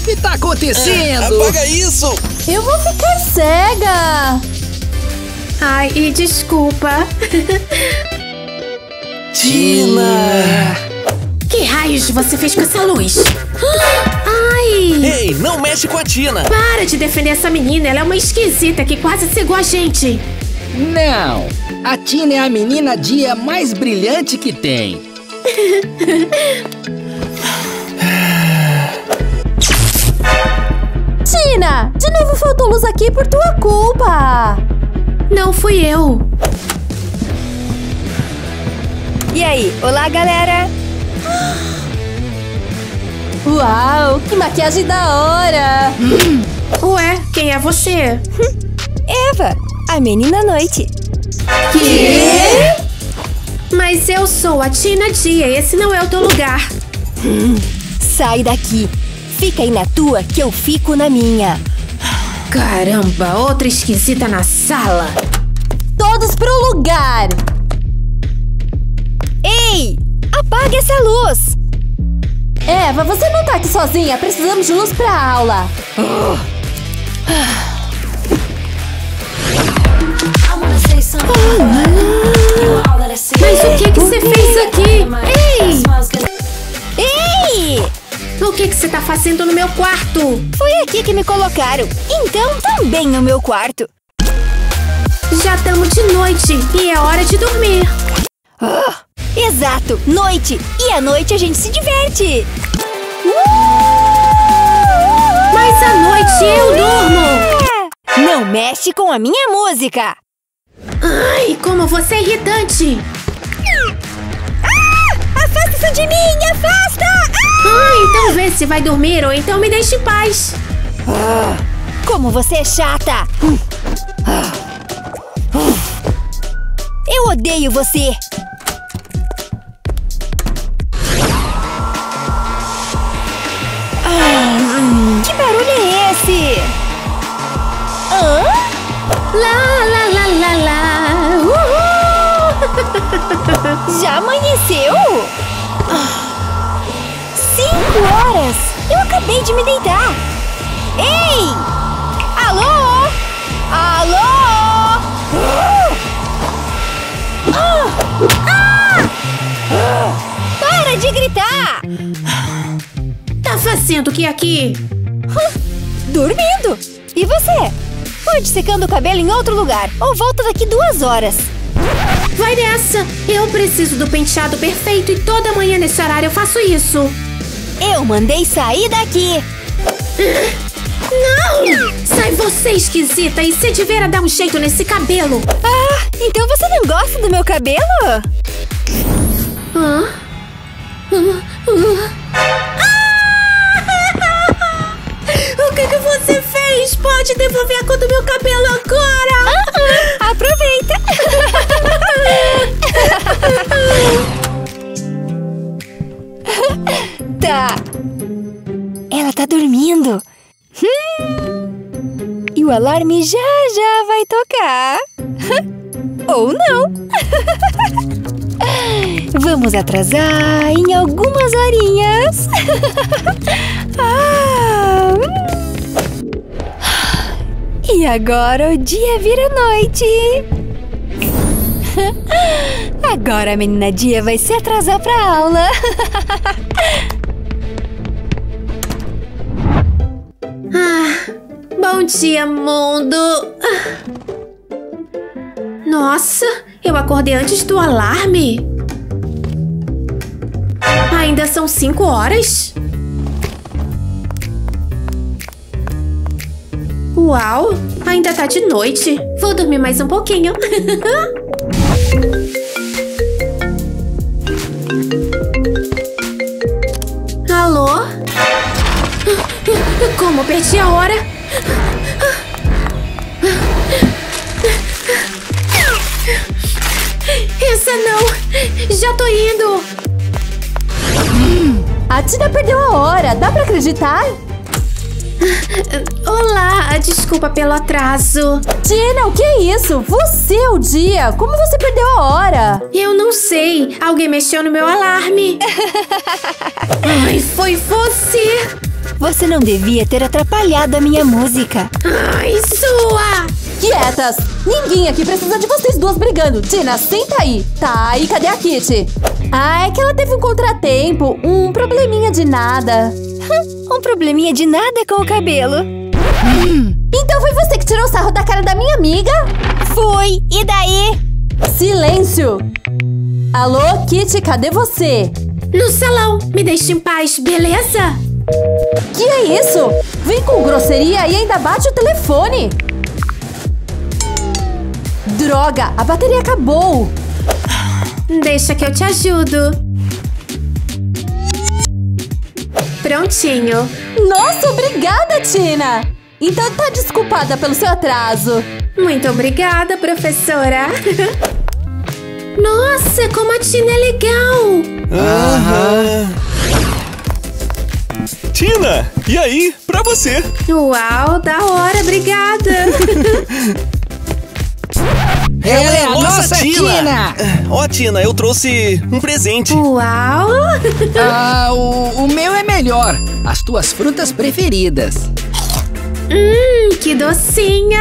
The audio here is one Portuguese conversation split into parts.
O que tá acontecendo? Apaga isso! Eu vou ficar cega! Ai, e desculpa. Tina! Que raios você fez com essa luz? Ai! Ei, não mexe com a Tina! Para de defender essa menina, ela é uma esquisita que quase cegou a gente. Não! A Tina é a menina dia mais brilhante que tem. Tina! De novo faltou luz aqui por tua culpa! Não fui eu. E aí? Olá, galera! Uau, que maquiagem da hora! Ué, quem é você? Eva, a menina noite. Quê? Mas eu sou a Tina Dia, esse não é o teu lugar. Sai daqui. Fica aí na tua que eu fico na minha. Caramba, outra esquisita na sala. Todos pro lugar! Ei! Apague essa luz! Eva, você não tá aqui sozinha. Precisamos de luz pra aula. Mas o que que você fez aqui? Ei! Ei! O que que você tá fazendo no meu quarto? Foi aqui que me colocaram. Então também no meu quarto. Já estamos de noite e é hora de dormir. Ah, exato, noite. E à noite a gente se diverte. Mas à noite eu durmo. É. Não mexe com a minha música. Ai, como você é irritante. Ah, afasta isso de mim, afasta! Ah, então vê se vai dormir ou então me deixe em paz. Ah, como você é chata. Eu odeio você. Ah, que barulho é esse? Hã? Lá, lá, lá, lá, lá. Uhul! Já amanheceu? Cinco horas! Eu acabei de me deitar! Ei! Alô? Alô? Ah! Ah! Para de gritar! Tá fazendo o que aqui? Dormindo! E você? Pode secando o cabelo em outro lugar ou volta daqui duas horas. Vai nessa! Eu preciso do penteado perfeito e toda manhã nesse horário eu faço isso. Eu mandei sair daqui! Não! Sai você, esquisita, e se tiver a dar um jeito nesse cabelo. Ah, então você não gosta do meu cabelo? Atrasar em algumas horinhas. ah, hum. E agora o dia vira noite. Agora a menina Dia vai se atrasar pra aula. Ah, bom dia, mundo! Nossa, eu acordei antes do alarme? Ainda são cinco horas? Uau, ainda tá de noite. Vou dormir mais um pouquinho. Alô? Como perdi a hora? Essa não! Já tô indo! A Tina perdeu a hora, dá pra acreditar? Olá, desculpa pelo atraso. Tina, o que é isso? Você é o dia! Como você perdeu a hora? Eu não sei. Alguém mexeu no meu alarme. Ai, foi você! Você não devia ter atrapalhado a minha música. Ai, sua! Quietas! Ninguém aqui precisa de vocês duas brigando. Tina, senta aí. Tá, e cadê a Kitty? Ah, é que ela teve um contratempo, um probleminha de nada. Um probleminha de nada com o cabelo. Então foi você que tirou o sarro da cara da minha amiga? Fui! E daí? Silêncio! Alô, Kitty, cadê você? No salão, me deixe em paz, beleza? Que é isso? Vem com grosseria e ainda bate o telefone! Droga, a bateria acabou! Deixa que eu te ajudo. Prontinho. Nossa, obrigada, Tina! Então tá desculpada pelo seu atraso. Muito obrigada, professora. Nossa, como a Tina é legal! Aham. Tina, e aí? Pra você. Uau, da hora, obrigada! Ela é a nossa Tina! Ó, Tina, eu trouxe um presente. Uau! Ah, o, o meu é melhor. As tuas frutas preferidas. Hum, que docinha!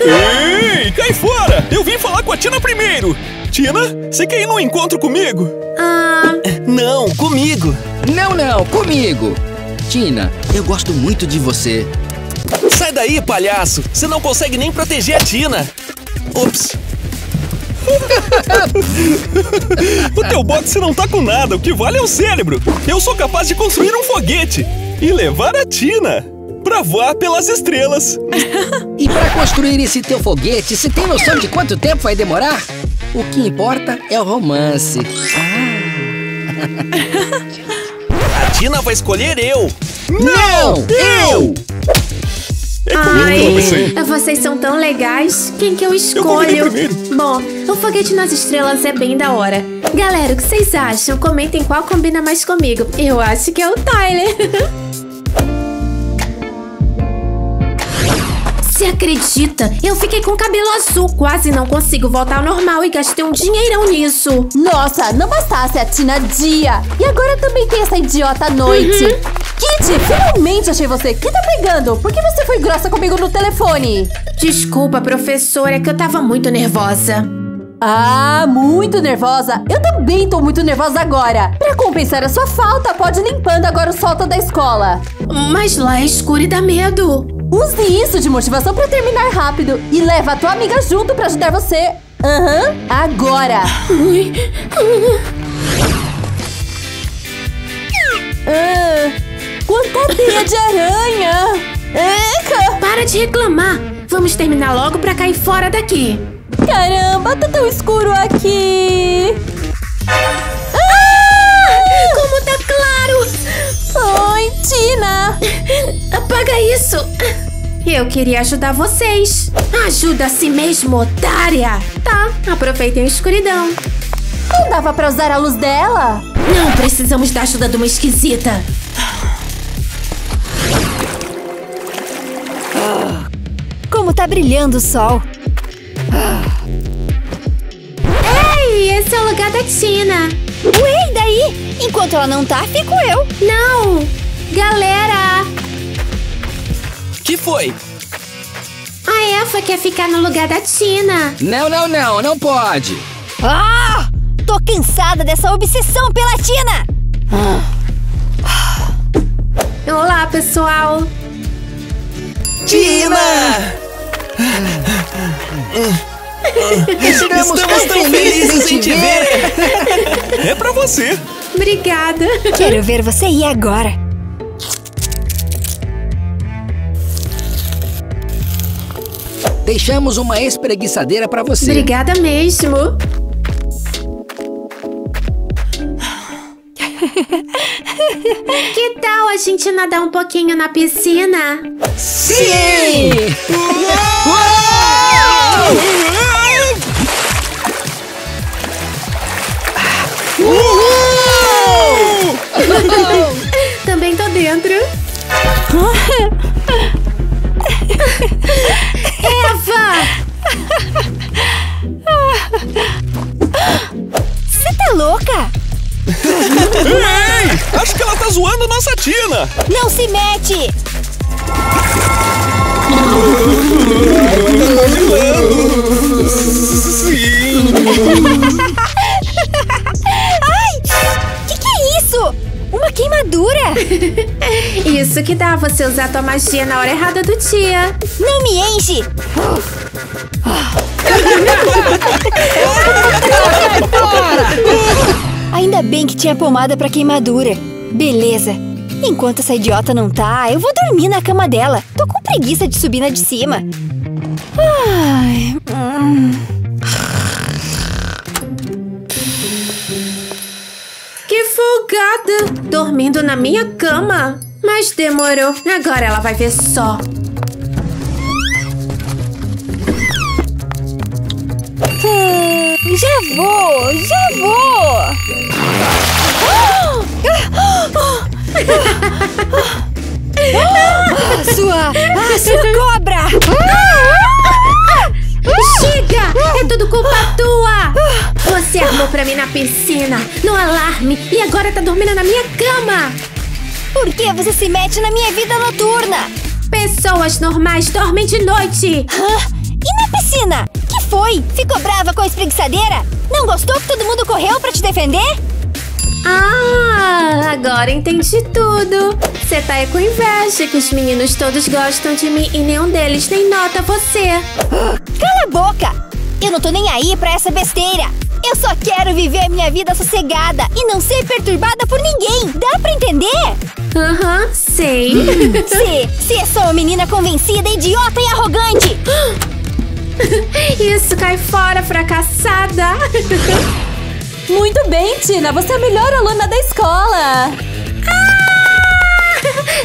Ei, cai fora! Eu vim falar com a Tina primeiro. Tina, você quer ir num encontro comigo? Ah, Não, comigo. Não, não, comigo. Tina, eu gosto muito de você. Sai daí, palhaço. Você não consegue nem proteger a Tina. Ops. o teu boxe não tá com nada, o que vale é o cérebro. Eu sou capaz de construir um foguete e levar a Tina pra voar pelas estrelas. E pra construir esse teu foguete, você tem noção de quanto tempo vai demorar? O que importa é o romance. A Tina vai escolher eu. Não, eu! É ai, você. vocês são tão legais. Quem que eu escolho? primeiro. Bom, o foguete nas estrelas é bem da hora. Galera, o que vocês acham? Comentem qual combina mais comigo. Eu acho que é o Tyler. Você acredita? Eu fiquei com cabelo azul, quase não consigo voltar ao normal e gastei um dinheirão nisso. Nossa, não bastasse a Tina Dia. E agora também tem essa idiota à noite. Kitty, finalmente achei você. Que tá pegando? Por que você foi grossa comigo no telefone? Desculpa, professora, é que eu tava muito nervosa. Ah, muito nervosa? Eu também tô muito nervosa agora. Pra compensar a sua falta, pode ir limpando agora o solto da escola. Mas lá é escuro e dá medo. Use isso de motivação pra terminar rápido. E leva a tua amiga junto pra ajudar você. Aham, agora. Ah, quanta teia de aranha. Eca! Para de reclamar. Vamos terminar logo pra cair fora daqui. Caramba, tá tão escuro aqui. Como tá claro! Oi, Tina. Apaga isso! Eu queria ajudar vocês. Ajuda a si mesmo, otária! Tá, aproveitem a escuridão. Não dava pra usar a luz dela? Não precisamos da ajuda de uma esquisita. Como tá brilhando o sol. Esse é o lugar da Tina. Ué, e daí? Enquanto ela não tá, fico eu. Não! Galera! Que foi? A Eva quer ficar no lugar da Tina. Não, não, não, não pode. Ah! Tô cansada dessa obsessão pela Tina! Olá, pessoal! Tina! Estamos, tão felizes em te ver. É pra você. Obrigada. Quero ver você ir agora. Deixamos uma espreguiçadeira pra você. Obrigada mesmo. que tal a gente nadar um pouquinho na piscina? Sim! Nossa Tina! Não se mete! Sim! Que que é isso? Uma queimadura! Isso que dá você usar tua magia na hora errada do dia. Não me enche! Ainda bem que tinha pomada pra queimadura. Beleza. Enquanto essa idiota não tá, eu vou dormir na cama dela. Tô com preguiça de subir na de cima. Ai, hum. Que folgada! Dormindo na minha cama. Mas demorou. Agora ela vai ver só. Hum, já vou, já vou. Ah, sua, ah, sua cobra! Chega! É tudo culpa tua! Você armou pra mim na piscina, no alarme, e agora tá dormindo na minha cama! Por que você se mete na minha vida noturna? Pessoas normais dormem de noite! Hã? E na piscina? Que foi? Ficou brava com a espreguiçadeira? Não gostou que todo mundo correu pra te defender? Ah, agora entendi tudo. Você tá aí com inveja que os meninos todos gostam de mim e nenhum deles nem nota você. Cala a boca! Eu não tô nem aí pra essa besteira! Eu só quero viver a minha vida sossegada e não ser perturbada por ninguém! Dá pra entender? Aham, sei. Se, se é só uma menina convencida, idiota e arrogante! Isso cai fora, fracassada. Muito bem, Tina. Você é a melhor aluna da escola.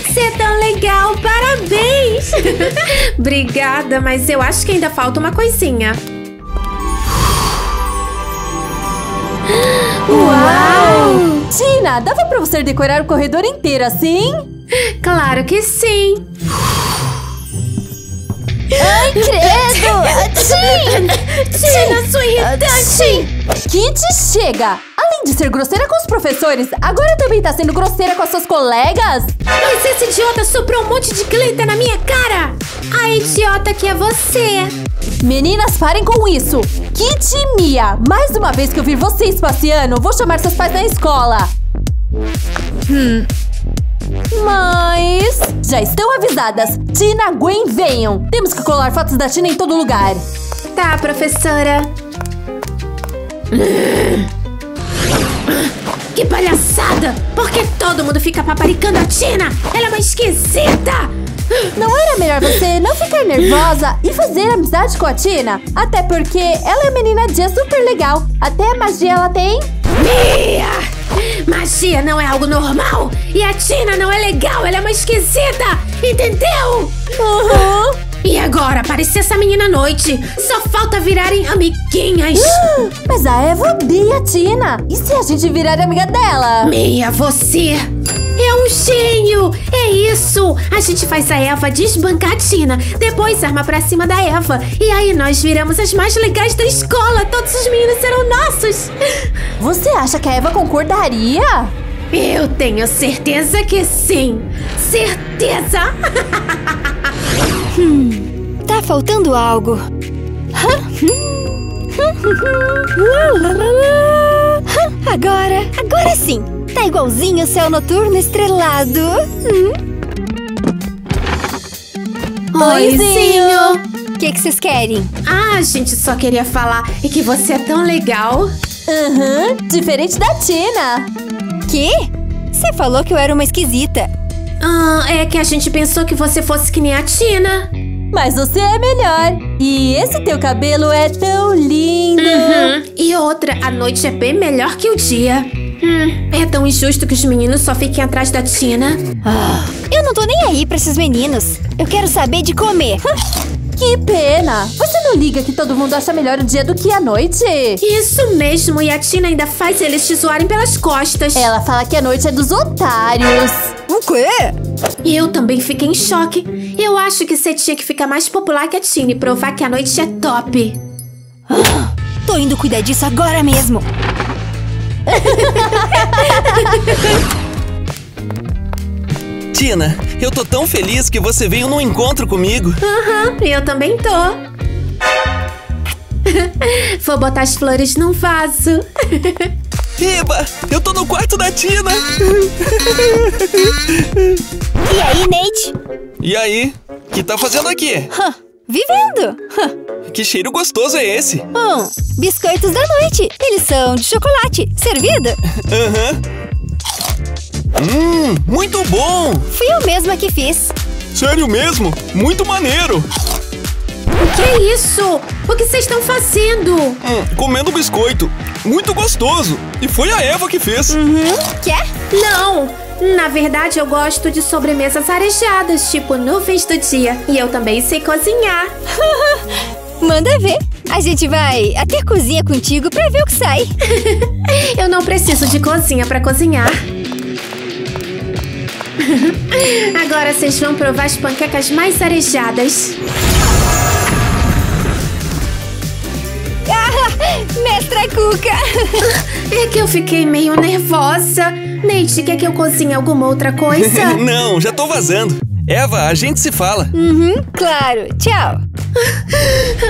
Você é tão legal, parabéns! Obrigada, mas eu acho que ainda falta uma coisinha. Uau! Tina, dava pra você decorar o corredor inteiro assim? Claro que sim! Ai, credo! Tina, sua irritante! Kit, chega! Além de ser grosseira com os professores, agora também tá sendo grosseira com as suas colegas? Mas esse idiota soprou um monte de glitter na minha cara! A idiota que é você! Meninas, parem com isso! Kit e Mia, mais uma vez que eu vir vocês passeando, vou chamar seus pais na escola! Hum. Mas... Já estão avisadas! Tina, Gwen, venham! Temos que colar fotos da Tina em todo lugar! Tá, professora. Que palhaçada! Por que todo mundo fica paparicando a Tina? Ela é uma esquisita! Não era melhor você não ficar nervosa e fazer amizade com a Tina? Até porque ela é menina dia super legal. Até magia ela tem. Mia! Magia não é algo normal! E a Tina não é legal, ela é uma esquisita! Entendeu? Uhum. E agora, aparecer essa menina à noite? Só falta virarem amiguinhas! Mas a Eva odeia a Tina. E se a gente virar amiga dela? Meia, você é um gênio! É isso! A gente faz a Eva desbancar a Tina, depois arma pra cima da Eva. E aí nós viramos as mais legais da escola. Todos os meninos serão nossos! Você acha que a Eva concordaria? Eu tenho certeza que sim! Certeza! Tá faltando algo. Agora, agora sim! Tá igualzinho o céu noturno estrelado. Hum? Oizinho! O que que vocês querem? Ah, a gente só queria falar e que você é tão legal. Aham, diferente da Tina. Que? Você falou que eu era uma esquisita. Ah, é que a gente pensou que você fosse que nem a Tina. Mas você é melhor. E esse teu cabelo é tão lindo. Uhum. E outra, a noite é bem melhor que o dia. Hum, é tão injusto que os meninos só fiquem atrás da Tina. Eu não tô nem aí pra esses meninos. Eu quero saber de comer. Que pena. Você não liga que todo mundo acha melhor o dia do que a noite? Isso mesmo, e a Tina ainda faz eles te zoarem pelas costas. Ela fala que a noite é dos otários. O quê? Eu também fiquei em choque. Eu acho que você tinha que ficar mais popular que a Tina e provar que a noite é top. Tô indo cuidar disso agora mesmo. Tina, eu tô tão feliz que você veio num encontro comigo. Aham, eu também tô. Vou botar as flores num vaso. Eba, eu tô no quarto da Tina. E aí, Nate? E aí, o que tá fazendo aqui? Hã, vivendo. Que cheiro gostoso é esse? Hum, biscoitos da noite. Eles são de chocolate. Servido? Aham. Hum, muito bom! Fui eu mesma que fiz. Sério mesmo? Muito maneiro! O que é isso? O que vocês estão fazendo? Hum, comendo biscoito. Muito gostoso. E foi a Eva que fez. Quer? Não! Na verdade, eu gosto de sobremesas arejadas, tipo nuvens do dia. E eu também sei cozinhar. Manda ver. A gente vai até a cozinha contigo pra ver o que sai. Eu não preciso de cozinha pra cozinhar. Agora vocês vão provar as panquecas mais arejadas. Mestra Cuca! É que eu fiquei meio nervosa. Nate, quer que eu cozinhe alguma outra coisa? Não, já tô vazando. Eva, a gente se fala. Uhum, claro. Tchau.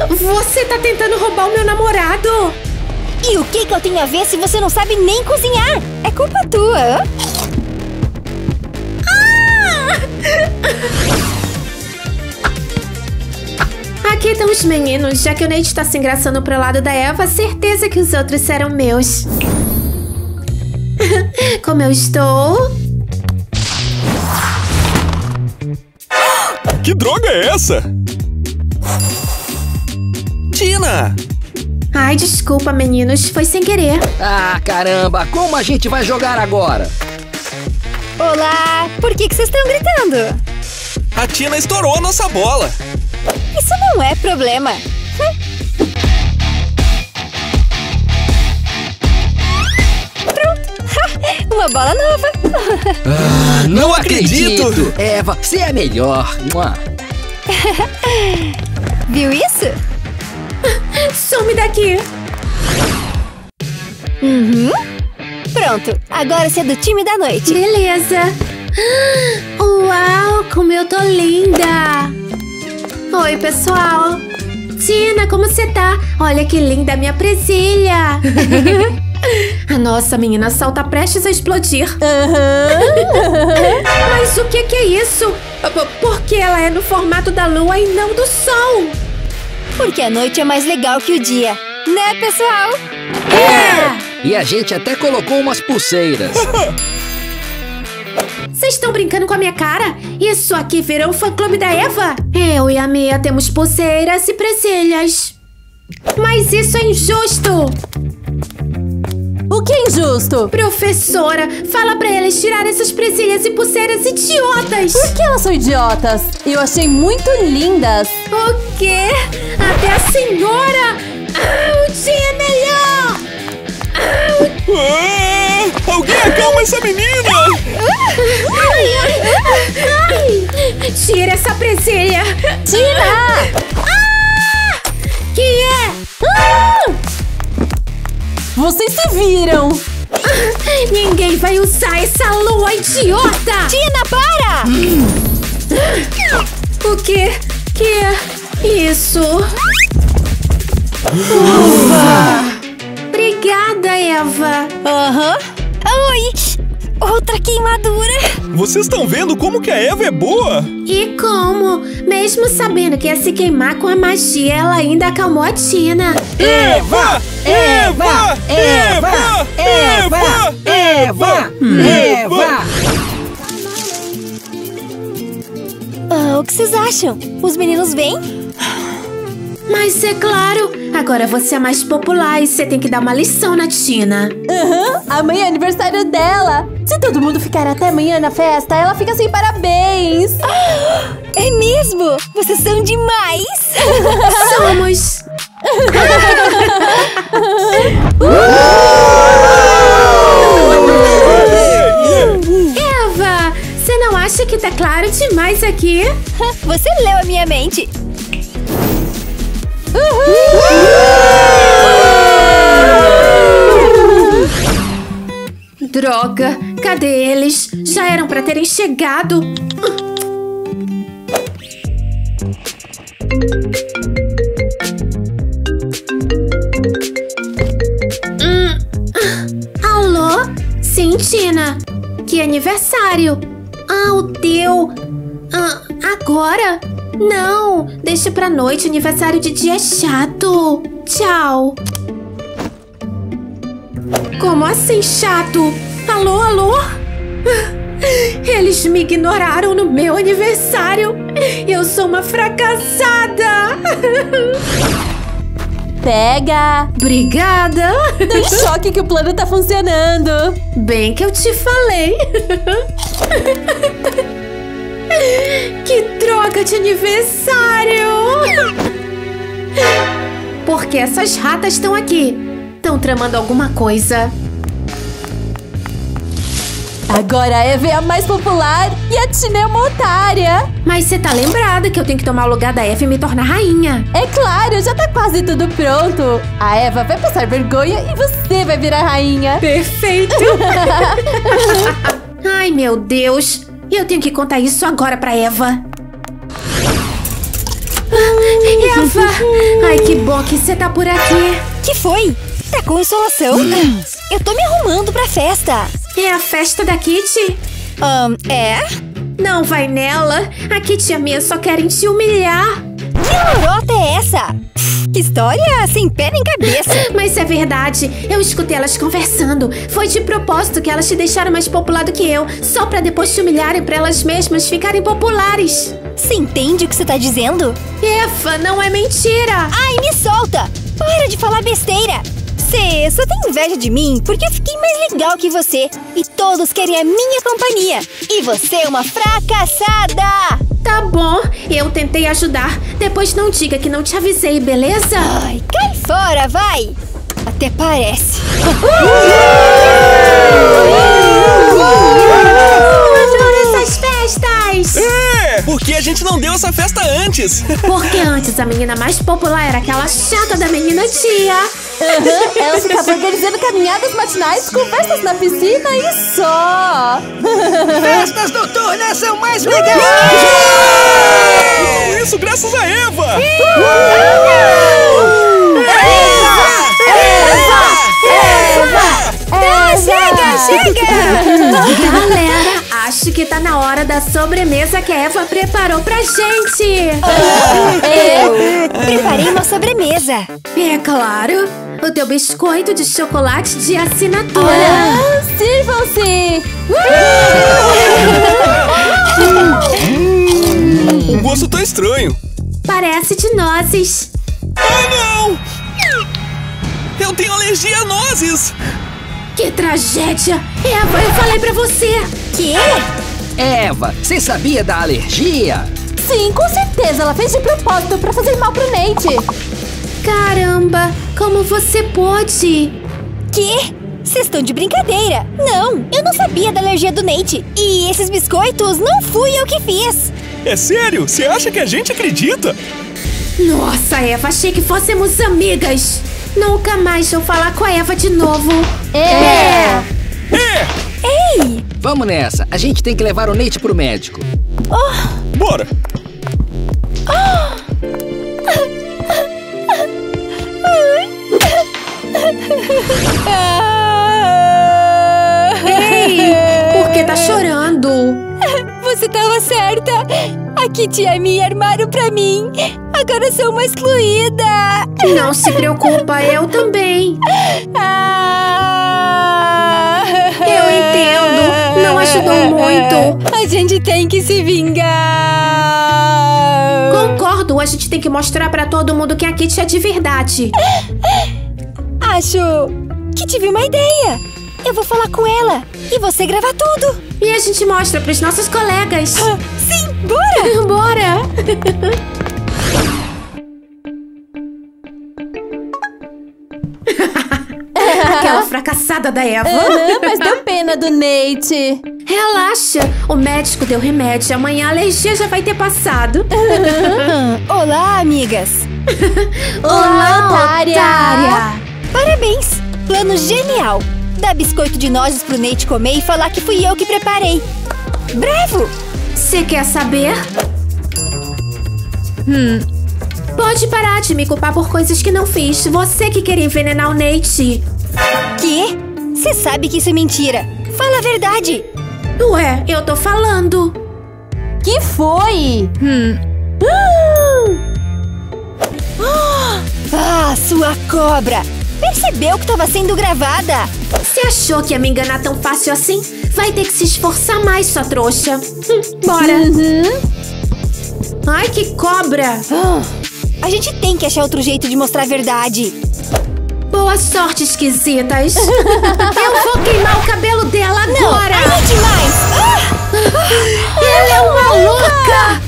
Você tá tentando roubar o meu namorado? E o que, que eu tenho a ver se você não sabe nem cozinhar? É culpa tua. hã? Aqui estão os meninos. Já que o Nate tá se engraçando pro lado da Eva, certeza que os outros serão meus. Como eu estou? Que droga é essa? Tina! Ai, desculpa, meninos. Foi sem querer. Ah, caramba, como a gente vai jogar agora? Olá! Por que, que vocês estão gritando? A Tina estourou a nossa bola. Isso não é problema. Uma bola nova! Ah, Não acredito. Eva, você é a melhor. Viu isso? Some daqui. Pronto, agora você é do time da noite. Beleza. Uau, como eu tô linda. Oi, pessoal. Tina, como você tá? Olha que linda a minha presilha. A nossa menina Sal tá prestes a explodir. Mas o que que é isso? P- Porque ela é no formato da lua e não do sol. Porque a noite é mais legal que o dia. Né, pessoal? E a gente até colocou umas pulseiras. Vocês estão brincando com a minha cara? Isso aqui virou o fã-clube da Eva? Eu e a Mia temos pulseiras e presilhas. Mas isso é injusto! O que é injusto? Professora, fala pra eles tirarem essas presilhas e pulseiras idiotas! Por que elas são idiotas? Eu achei muito lindas. O quê? Até a senhora! Ah, o dia é melhor! Ah, alguém acalma essa menina! Ai, ai, ai! Tira essa presilha! Tira! Que é? Vocês se viram! Ninguém vai usar essa lua idiota! Tina, para! O que? Que é isso? Obrigada, Eva. Aham. Oi! Outra queimadura! Vocês estão vendo como que a Eva é boa? E como? Mesmo sabendo que ia se queimar com a magia, ela ainda acalmou a Tina. Eva! Eva! Eva! Eva! Eva! Eva! Ah, o que vocês acham? Os meninos vêm? Mas é claro, agora você é mais popular e você tem que dar uma lição na Tina. Aham, amanhã é aniversário dela. Se todo mundo ficar até amanhã na festa, ela fica sem parabéns. É mesmo? Vocês são demais! Somos! Eva, você não acha que tá claro demais aqui? Você leu a minha mente. Droga! Cadê eles? Já eram pra terem chegado. Hum, Alô? Sim, Tina. Que aniversário? Ah, o teu. Ah, agora? Não, deixa pra noite. Aniversário de dia é chato. Tchau. Como assim, chato? Alô, alô? Eles me ignoraram no meu aniversário. Eu sou uma fracassada. Pega! Obrigada. Tô em choque que o plano tá funcionando. Bem que eu te falei. Que droga de aniversário! Por que essas ratas estão aqui? Estão tramando alguma coisa. Agora a Eva é a mais popular e a Tina é uma otária. Mas você tá lembrada que eu tenho que tomar o lugar da Eva e me tornar rainha? É claro, já tá quase tudo pronto. A Eva vai passar vergonha e você vai virar rainha. Perfeito! Ai, meu Deus! Eu tenho que contar isso agora pra Eva. Ah, Eva! Ai, que bom que você tá por aqui. Que foi? Tá com insolação? Eu tô me arrumando pra festa. É a festa da Kitty? Ahn, é? Não vai nela. A Kitty e a Mia só querem te humilhar. Que lorota é essa? Que história sem pé nem cabeça. Mas é verdade, eu escutei elas conversando. Foi de propósito que elas te deixaram mais popular do que eu, só pra depois te humilharem pra elas mesmas ficarem populares. Você entende o que você tá dizendo? Eva, não é mentira! Ai, me solta! Para de falar besteira! Você só tem inveja de mim porque eu fiquei mais legal que você. E todos querem a minha companhia. E você é uma fracassada! Tá bom, eu tentei ajudar. Depois não diga que não te avisei, beleza? Ai, cai fora, vai! Até parece. Festas! É, porque a gente não deu essa festa antes. Porque antes a menina mais popular era aquela chata da menina tia. Uhum, ela ficava organizando caminhadas matinais com festas na piscina e só. Festas noturnas são mais legais! Tudo isso graças a Eva. Ah, chega, chega! Galera, acho que tá na hora da sobremesa que a Eva preparou pra gente. Preparei uma sobremesa. É claro, o teu biscoito de chocolate de assinatura. Ah, Sirvam-se! O gosto tá estranho. Parece de nozes. Ah, não! Eu tenho alergia a nozes. Que tragédia! Eva, eu falei pra você. Que? Eva, você sabia da alergia? Sim, com certeza. Ela fez de propósito pra fazer mal pro Nate. Caramba, como você pôde? Que? Vocês estão de brincadeira. Não, eu não sabia da alergia do Nate. E esses biscoitos não fui eu que fiz. É sério? Você acha que a gente acredita? Nossa, Eva, achei que fôssemos amigas. Nunca mais vou falar com a Eva de novo. É. É! Ei! Vamos nessa, a gente tem que levar o Nate pro médico. Bora! Ei, por que tá chorando? Você tava certa. A Kitty e a Mia armaram pra mim. Agora sou uma excluída. Não se preocupa, eu também. Ah! Eu entendo. Não ajudou muito. A gente tem que se vingar. Concordo, a gente tem que mostrar pra todo mundo que a Kitty é de verdade. Acho que tive uma ideia. Eu vou falar com ela e você gravar tudo. E a gente mostra pros nossos colegas. Ah, Sim, bora! Bora! fracassada da Eva. Aham, mas deu pena do Nate. Relaxa, o médico deu remédio. Amanhã a alergia já vai ter passado. Olá, amigas. Olá, otária. Parabéns! Plano genial! Dar biscoito de nozes pro Nate comer e falar que fui eu que preparei. Bravo! Você quer saber? Hum. Pode parar de me culpar por coisas que não fiz. Você que queria envenenar o Nate. Quê? Você sabe que isso é mentira. Fala a verdade. Ué, eu tô falando. Que foi? Ah, sua cobra! Percebeu que estava sendo gravada? Você achou que ia me enganar tão fácil assim? Vai ter que se esforçar mais, sua trouxa. Hum, bora. Ai, que cobra! Ah, a gente tem que achar outro jeito de mostrar a verdade. Boa sorte, esquisitas. eu vou queimar o cabelo dela agora. Aí é demais! Ah, Ela é uma louca!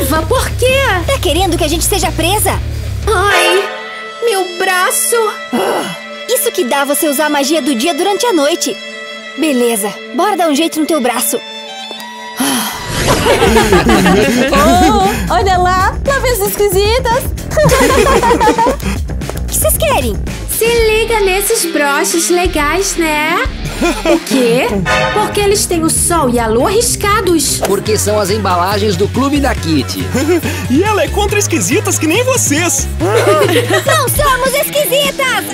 Eva, por quê? tá querendo que a gente seja presa? Ai, meu braço. Isso que dá você usar a magia do dia durante a noite. Beleza, bora dar um jeito no teu braço. Oh, olha lá, lá vem as esquisitas. Vocês querem? Se liga nesses broches legais, né? O quê? Porque eles têm o sol e a lua riscados. Porque são as embalagens do clube da Kitty. E ela é contra esquisitas que nem vocês. Não somos esquisitas!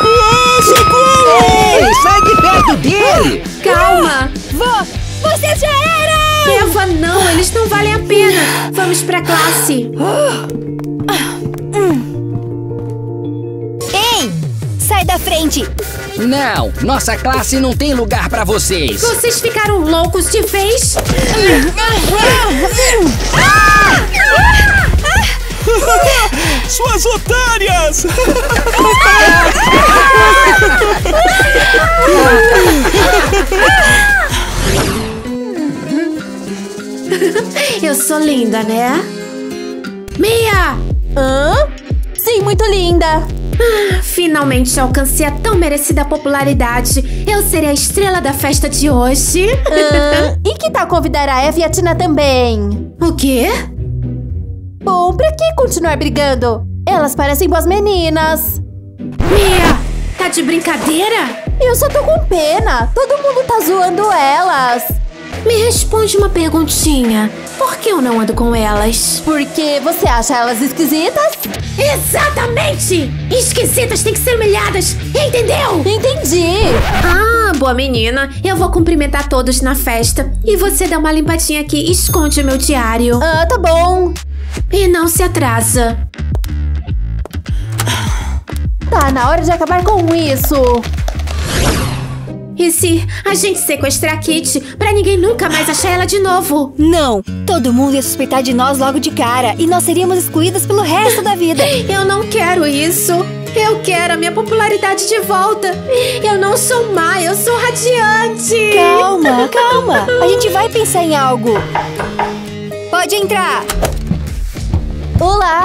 Ah, socorro! Ei, sai de perto dele! Calma. Vou! Vocês já eram! Eva, não, eles não valem a pena. Vamos pra classe. Sai da frente! Não, nossa classe não tem lugar pra vocês. Vocês ficaram loucos de vez? Suas otárias! Eu sou linda, né? Mia! Hã? Sim, muito linda. Finalmente alcancei a tão merecida popularidade. Eu serei a estrela da festa de hoje. Hã? e que tal convidar a Eva e a Tina também? O quê? Bom, pra que continuar brigando? Elas parecem boas meninas. Mia, tá de brincadeira? Eu só tô com pena. Todo mundo tá zoando elas. Me responde uma perguntinha. Por que eu não ando com elas? Porque você acha elas esquisitas? Exatamente! Esquisitas têm que ser humilhadas, entendeu? Entendi. Ah, boa menina. Eu vou cumprimentar todos na festa. E você dá uma limpadinha aqui e esconde o meu diário. Ah, tá bom. E não se atrasa. Tá na hora de acabar com isso. E se a gente sequestrar a Kitty pra ninguém nunca mais achar ela de novo? Não! Todo mundo ia suspeitar de nós logo de cara e nós seríamos excluídas pelo resto da vida. Eu não quero isso. Eu quero a minha popularidade de volta. Eu não sou má, eu sou radiante. Calma, calma! A gente vai pensar em algo. Pode entrar! Olá.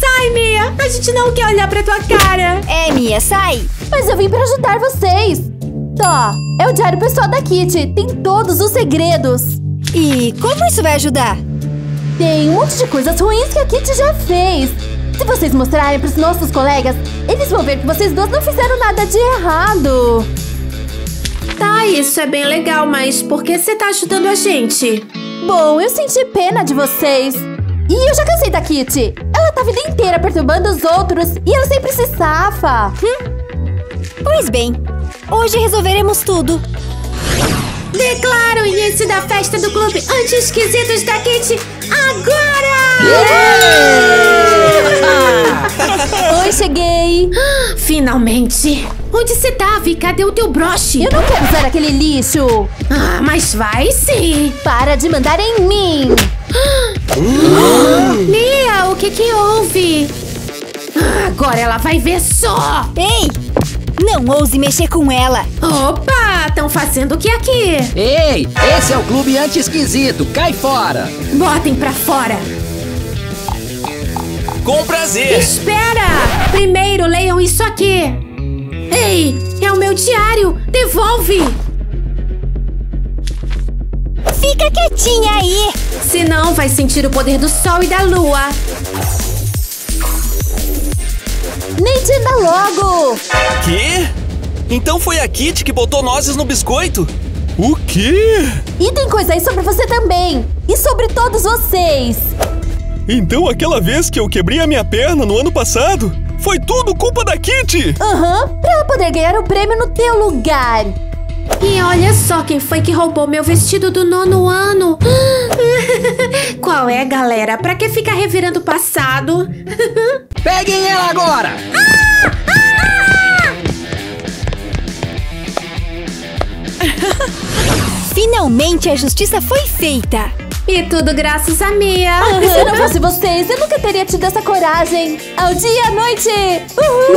Sai, Mia. A gente não quer olhar pra tua cara. É, Mia, sai! Mas eu vim pra ajudar vocês. Tó, é o diário pessoal da Kitty. Tem todos os segredos. E como isso vai ajudar? Tem um monte de coisas ruins que a Kitty já fez. Se vocês mostrarem pros nossos colegas, eles vão ver que vocês duas não fizeram nada de errado. Tá, isso é bem legal, mas por que você tá ajudando a gente? Bom, eu senti pena de vocês. E eu já cansei da Kitty. Ela tá a vida inteira perturbando os outros e ela sempre se safa. Pois bem, hoje resolveremos tudo. Declaro o início da festa do clube Anti-Esquisitos da Kitty agora! Oi, cheguei. Finalmente! Onde você tava e cadê o teu broche? Eu não quero usar aquele lixo. Ah, mas vai sim! Para de mandar em mim. Mia, o que que houve? Ah, agora ela vai ver só! Ei! Não ouse mexer com ela! Opa, estão fazendo o que aqui? Ei, esse é o clube anti-esquisito. Cai fora. Botem pra fora! Com prazer! Espera! Primeiro leiam isso aqui! Ei, é o meu diário! Devolve! Fica quietinha aí! Senão vai sentir o poder do sol e da lua! Nate, anda logo. Quê? Então foi a Kitty que botou nozes no biscoito? O quê? E tem coisa aí sobre você também. E sobre todos vocês. Então aquela vez que eu quebrei a minha perna no ano passado, foi tudo culpa da Kitty! Aham, pra ela poder ganhar o prêmio no teu lugar. E olha só quem foi que roubou meu vestido do nono ano. Qual é, galera? Pra que ficar revirando o passado? Peguem ela agora! Finalmente a justiça foi feita! E tudo graças a Mia. E se não fosse vocês, eu nunca teria tido essa coragem. Ao dia e à noite! Uhul!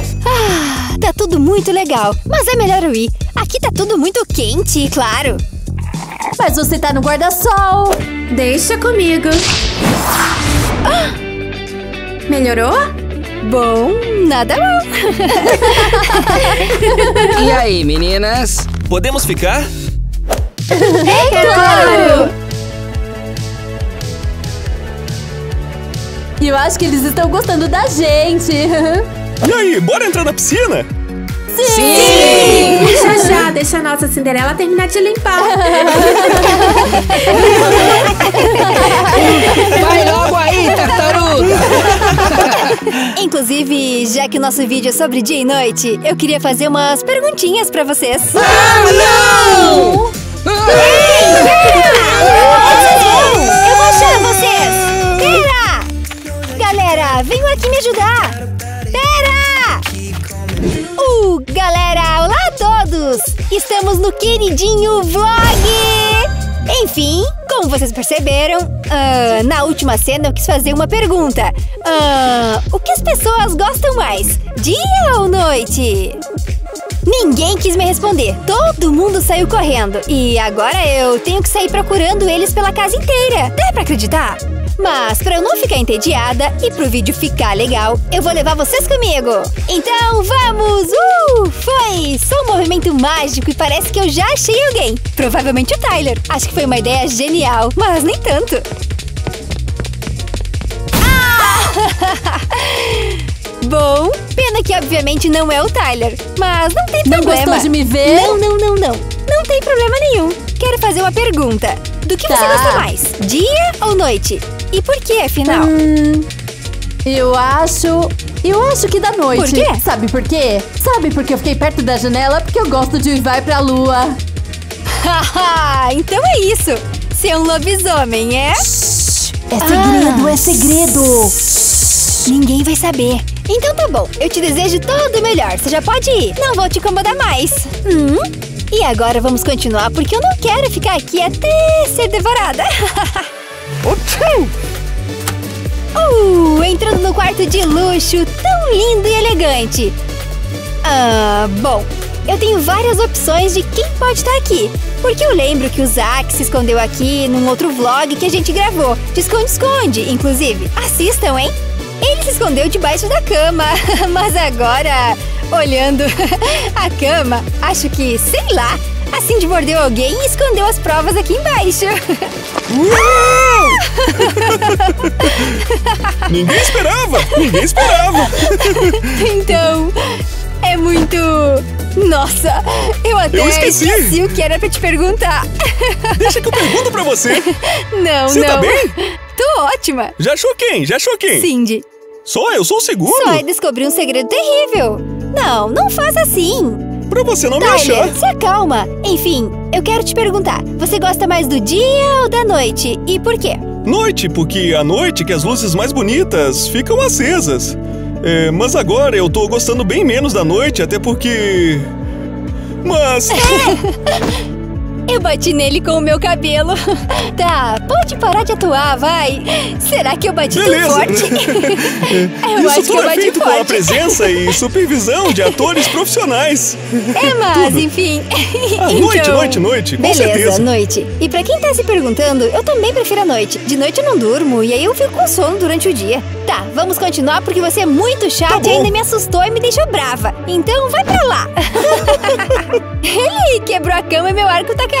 Ah, tá tudo muito legal, mas é melhor eu ir. Aqui tá tudo muito quente, claro. Mas você tá no guarda-sol. Deixa comigo. Melhorou? Bom, nada mal. E aí, meninas? Podemos ficar? Claro! E eu acho que eles estão gostando da gente. E aí, bora entrar na piscina? Sim! Já já, deixa a nossa Cinderela terminar de limpar. Vai logo aí, tartaruga! Inclusive, já que o nosso vídeo é sobre dia e noite, eu queria fazer umas perguntinhas pra vocês. não! Eu vou achar vocês! Pera! Galera, venham aqui me ajudar! Uh, galera, olá a todos! Estamos no queridinho vlog! Enfim, como vocês perceberam, ah, na última cena eu quis fazer uma pergunta. Ah, o que as pessoas gostam mais? Dia ou noite? Ninguém quis me responder. Todo mundo saiu correndo. E agora eu tenho que sair procurando eles pela casa inteira. Dá pra acreditar? Mas pra eu não ficar entediada e pro vídeo ficar legal, eu vou levar vocês comigo. Então vamos! Uh! Foi só um movimento mágico e parece que eu já achei alguém. Provavelmente o Tyler. Acho que foi uma ideia genial, mas nem tanto. Ah! Bom, pena que obviamente não é o Tyler. Mas não tem Não problema. gostou de me ver? Não, não, não, não. Não tem problema nenhum. Quero fazer uma pergunta. Do que você Tá. gosta mais? Dia ou noite? E por que, afinal? Hum, eu acho. Eu acho que da noite. Por quê? Sabe por quê? Sabe porque eu fiquei perto da janela? Porque eu gosto de ir vai pra lua. Haha, então é isso. É um lobisomem, é? É segredo, é segredo. Ninguém vai saber. Então tá bom, eu te desejo todo o melhor. Você já pode ir. Não vou te incomodar mais. Hum? E agora vamos continuar porque eu não quero ficar aqui até ser devorada. uh, entrando no quarto de luxo, tão lindo e elegante. Ah, bom, eu tenho várias opções de quem pode estar aqui. Porque eu lembro que o Zack se escondeu aqui num outro vlog que a gente gravou. De esconde-esconde, inclusive. Assistam, hein? Ele se escondeu debaixo da cama. Mas agora, olhando a cama, acho que, sei lá, a Cindy mordeu alguém e escondeu as provas aqui embaixo. Ninguém esperava! Ninguém esperava! Então, é muito. Nossa, eu até Eu esqueci. o que era pra te perguntar. Deixa que eu pergunto pra você! Não, Você não. tá bem? Tô ótima. Já achou quem? Já achou quem? Cindy, Só eu sou o segundo! só descobrir um segredo terrível. Não, não faça assim. Pra você não me achar! Se acalma. Enfim, eu quero te perguntar: você gosta mais do dia ou da noite? E por quê? Noite, porque à noite que as luzes mais bonitas ficam acesas. É, mas agora eu tô gostando bem menos da noite, até porque. Mas. Eu bati nele com o meu cabelo. Tá, pode parar de atuar, vai. Será que eu bati tão Beleza! forte? eu Isso acho que eu é bati feito com a forte. presença e supervisão de atores profissionais. É, mas Tudo. enfim. Ah, noite, noite, noite, com Beleza, certeza. noite. E pra quem tá se perguntando, eu também prefiro a noite. De noite eu não durmo e aí eu fico com sono durante o dia. Tá, vamos continuar porque você é muito chato Tá e ainda me assustou e me deixou brava. Então vai pra lá. Ele quebrou a cama e meu arco tá caindo.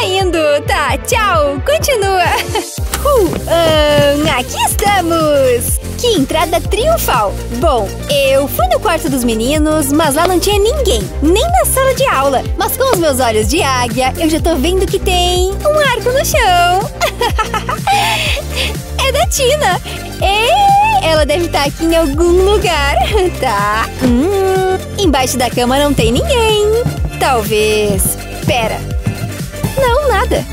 Tá, tchau. Continua. Uh, ahn, aqui estamos. Que entrada triunfal! Bom, eu fui no quarto dos meninos, mas lá não tinha ninguém, nem na sala de aula. Mas com os meus olhos de águia, eu já tô vendo que tem um arco no chão. é da Tina! Ei, ela deve estar aqui em algum lugar. Tá. Hum, embaixo da cama não tem ninguém. Talvez. Pera. Não, nada.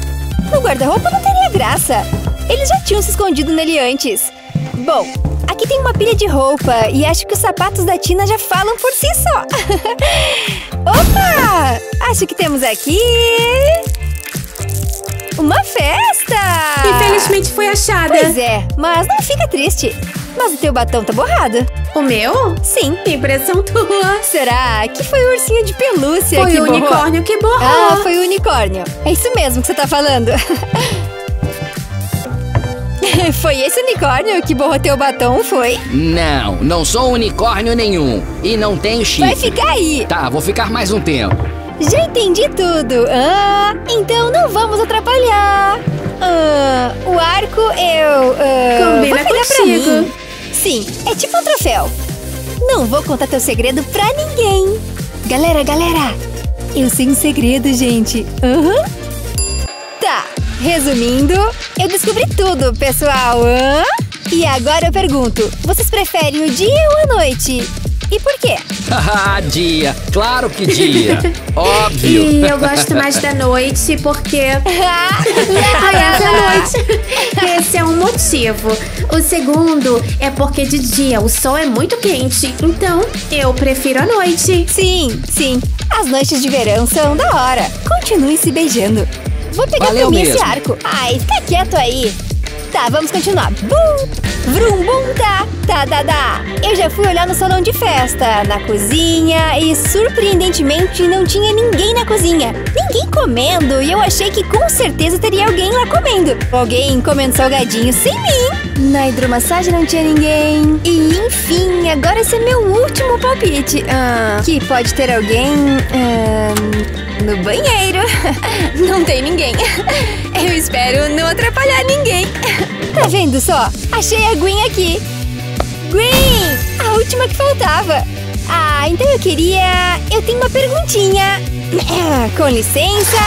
No guarda-roupa não teria graça. Eles já tinham se escondido nele antes. Bom, aqui tem uma pilha de roupa e acho que os sapatos da Tina já falam por si só. Opa! Acho que temos aqui... Uma festa! Infelizmente foi achada. Pois é, mas não fica triste. Mas o teu batom tá borrado. O meu? Sim. Impressão tua. Será que foi o ursinho de pelúcia Foi que o borrou? unicórnio que borrou. Ah, foi o unicórnio. É isso mesmo que você tá falando. foi esse unicórnio que borrou teu batom, foi? Não, não sou unicórnio nenhum. E não tenho Vai chifre. ficar aí. Tá, vou ficar mais um tempo. Já entendi tudo. Ah, então não vamos atrapalhar. Ah, o arco eu. ah, Combina vou pegar pra contigo. mim. Sim, é tipo um troféu. Não vou contar teu segredo pra ninguém. Galera, galera, eu sei um segredo, gente. Aham. Tá, resumindo, eu descobri tudo, pessoal. Hã? E agora eu pergunto: vocês preferem o dia ou a noite? E por quê? Haha, dia. Claro que dia. Óbvio. E eu gosto mais da noite porque. Ah, Ah, é da noite. Esse é um motivo. O segundo é porque de dia o sol é muito quente. Então eu prefiro a noite. Sim, sim. As noites de verão são da hora. Continue se beijando. Vou pegar Valeu pra mim esse arco. Ai, fica quieto aí. Tá, vamos continuar. Bum! Vrum, bum, tá, tá, tá, tá. Eu já fui olhar no salão de festa, na cozinha e surpreendentemente não tinha ninguém na cozinha. Ninguém comendo e eu achei que com certeza teria alguém lá comendo. Alguém comendo salgadinho sem mim. Na hidromassagem não tinha ninguém. E enfim, agora esse é meu último palpite. Ah, que pode ter alguém. ah, no banheiro. Não tem ninguém. Eu espero não atrapalhar ninguém. Tá vendo só? Achei a Gwen aqui. Gwen! A última que faltava. Ah, então eu queria. Eu tenho uma perguntinha. Com licença.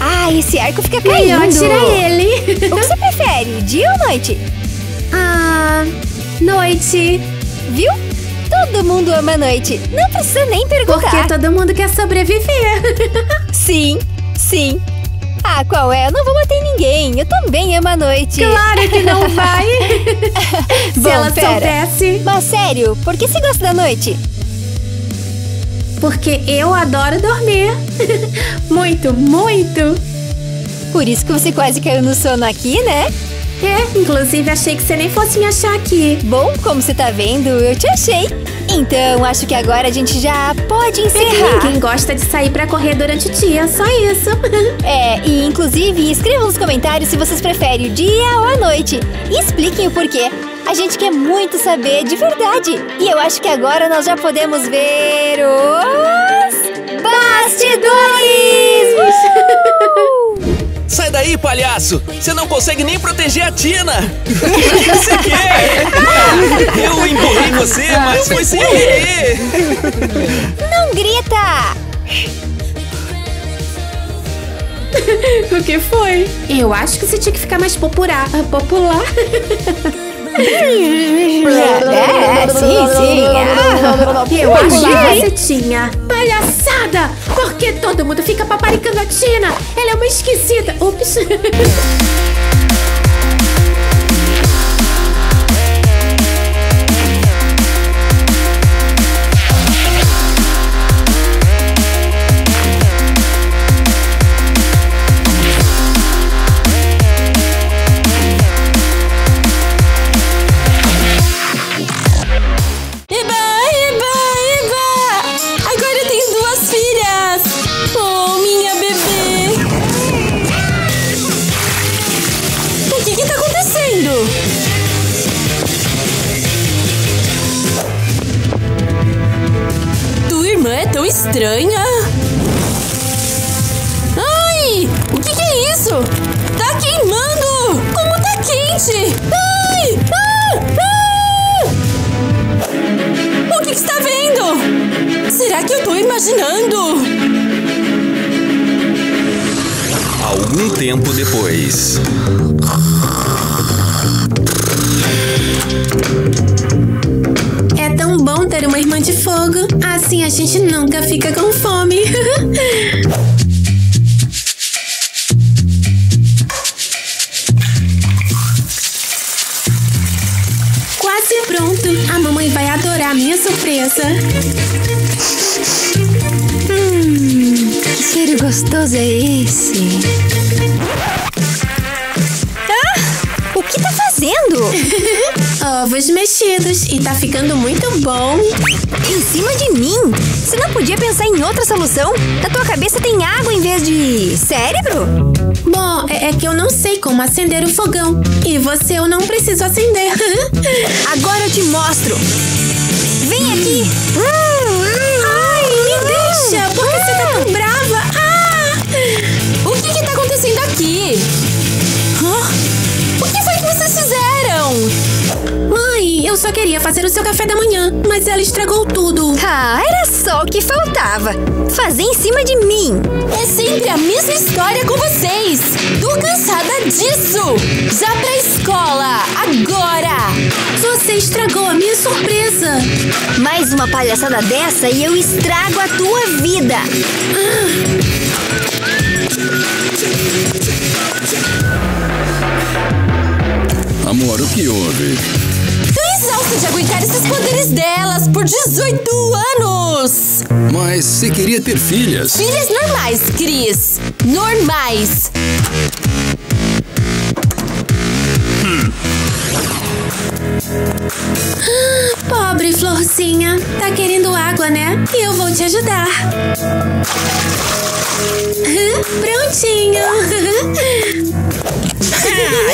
Ah, esse arco fica caindo. Melhor tirar ele. O que você prefere, dia ou noite? Ah, noite. Viu? Todo mundo ama a noite. Não precisa nem perguntar. Porque todo mundo quer sobreviver. Sim, sim. Ah, qual é? Eu não vou bater em ninguém. Eu também amo a noite. Claro que não vai. Se Bom, ela pera. soubesse. Mas sério, por que você gosta da noite? Porque eu adoro dormir. muito, muito. Por isso que você quase caiu no sono aqui, né? É, inclusive achei que você nem fosse me achar aqui. Bom, como você tá vendo, eu te achei. Então, acho que agora a gente já pode encerrar. ninguém gosta de sair pra correr durante o dia, só isso. É, e inclusive escrevam nos comentários se vocês preferem o dia ou a noite. E expliquem o porquê. A gente quer muito saber de verdade. E eu acho que agora nós já podemos ver os. Bastidores! Daí, palhaço! Você não consegue nem proteger a Tina! O que você quer? Eu empurrei você, mas foi sem querer! Não grita! o que foi? Eu acho que você tinha que ficar mais popular. Popular? É, sim, sim. Ah. Eu acho Popular, que você tinha. Palhaçada! Por que todo mundo fica paparicando a Tina? Ela é uma esquisita. Ups. estranha. Ai! O que, que é isso? Tá queimando! Como tá quente! Ai! Ah! Ah! O que, que está vendo? Será que eu tô imaginando? Algum tempo depois. É tão bom ter uma irmã de fogo. Assim a gente nunca fica com fome. Quase pronto. A mamãe vai adorar a minha surpresa. Que cheiro gostoso é esse? Ah! O que tá fazendo? Ovos mexidos. E tá ficando muito bom. Em cima de mim? Você não podia pensar em outra solução? Na tua cabeça tem água em vez de cérebro? Bom, é, é que eu não sei como acender o fogão. E você eu não preciso acender. Agora eu te mostro. Vem aqui. Ai, só queria fazer o seu café da manhã, mas ela estragou tudo. Ah, era só o que faltava. Fazer em cima de mim. É sempre a mesma história com vocês! Tô cansada disso! Já pra escola! Agora! Você estragou a minha surpresa. Mais uma palhaçada dessa e eu estrago a tua vida. Amor, o que houve? De aguentar esses poderes delas por 18 anos! Mas você queria ter filhas. Filhas normais, Cris! Normais! Pobre florzinha. Tá querendo água, né? E eu vou te ajudar. Prontinho.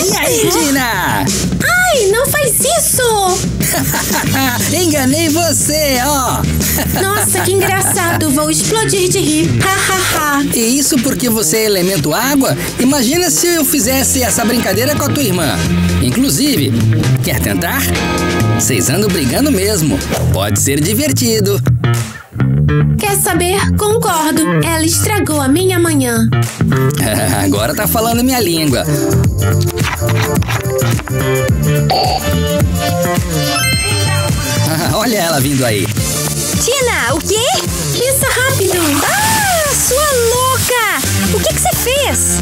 E aí, Tina? Ai, não faz isso! Enganei você, ó! Nossa, que engraçado. Vou explodir de rir. E isso porque você é elemento água? Imagina se eu fizesse essa brincadeira com a tua irmã. Inclusive, quer tentar? Vocês andam brigando mesmo. Pode ser divertido. Quer saber? Concordo. Ela estragou a minha manhã. Agora tá falando minha língua. Olha ela vindo aí. Tina, o quê? Pensa rápido. Ah, sua louca! O que você fez?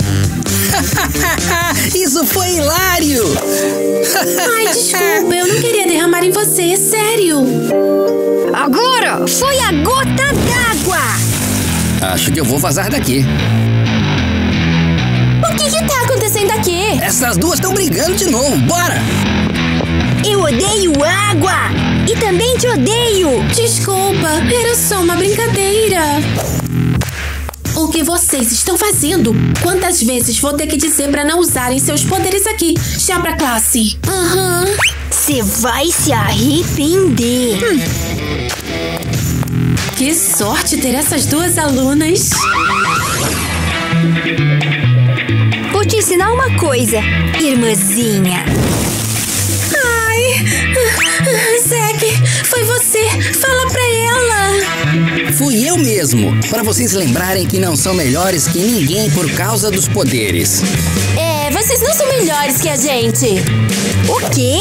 Isso foi hilário! Ai, desculpa. Eu não queria derramar em você. Sério. Agora foi a gota d'água! Acho que eu vou vazar daqui. O que que tá acontecendo aqui? Essas duas estão brigando de novo. Bora! Odeio água! E também te odeio! Desculpa. Era só uma brincadeira. O que vocês estão fazendo? Quantas vezes vou ter que dizer pra não usarem seus poderes aqui? Já pra classe. Aham. Você vai se arrepender! Que sorte ter essas duas alunas. Vou te ensinar uma coisa, irmãzinha. Foi você. Fala pra ela. Fui eu mesmo, para vocês lembrarem que não são melhores que ninguém por causa dos poderes. É, vocês não são melhores que a gente! O quê?